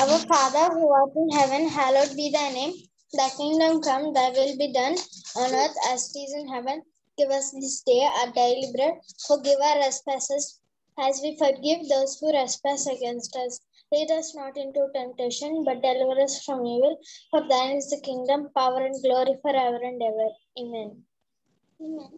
Our Father who art in heaven, hallowed be thy name. Thy kingdom come, thy will be done on earth as it is in heaven. Give us this day our daily bread. Forgive our trespasses as we forgive those who trespass against us. Lead us not into temptation, but deliver us from evil. For thine is the kingdom, power, and glory forever and ever. Amen. Amen.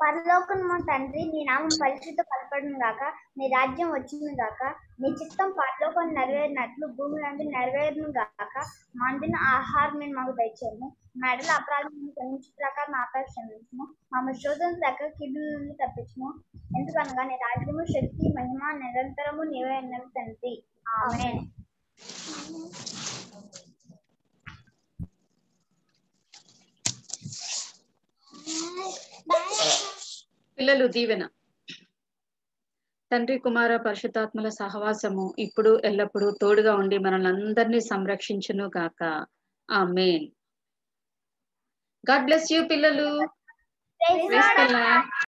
పరలోకము తండ్రి నీ నామం పరిశుద్ధ పలపడం గాక నీ రాజ్యం వచ్చింది గాక నీ చిత్తం పరలోకం నెరవేరినట్లు భూమి నందు నెరవేరును గాక మందిన ఆహారం నేను మాకు దయచేయము మెడల అపరాధం క్షమించు ప్రకారం ఆపే క్షమించము మమ్మ శోధన దగ్గర కిడ్నీ నుండి తప్పించము. ఎందుకనగా నీ రాజ్యము శక్తి మహిమ నిరంతరము నీవే ఉన్నవి తండ్రి. ఆమె పిల్లలు దీవెన. తండ్రి కుమార పరిశుద్ధాత్మల సహవాసము ఇప్పుడు ఎల్లప్పుడూ తోడుగా ఉండి మనల్ని అందరినీ సంరక్షించును గాక. ఆ మెయిన్ గాడ్ బ్లెస్ యూ పిల్లలు.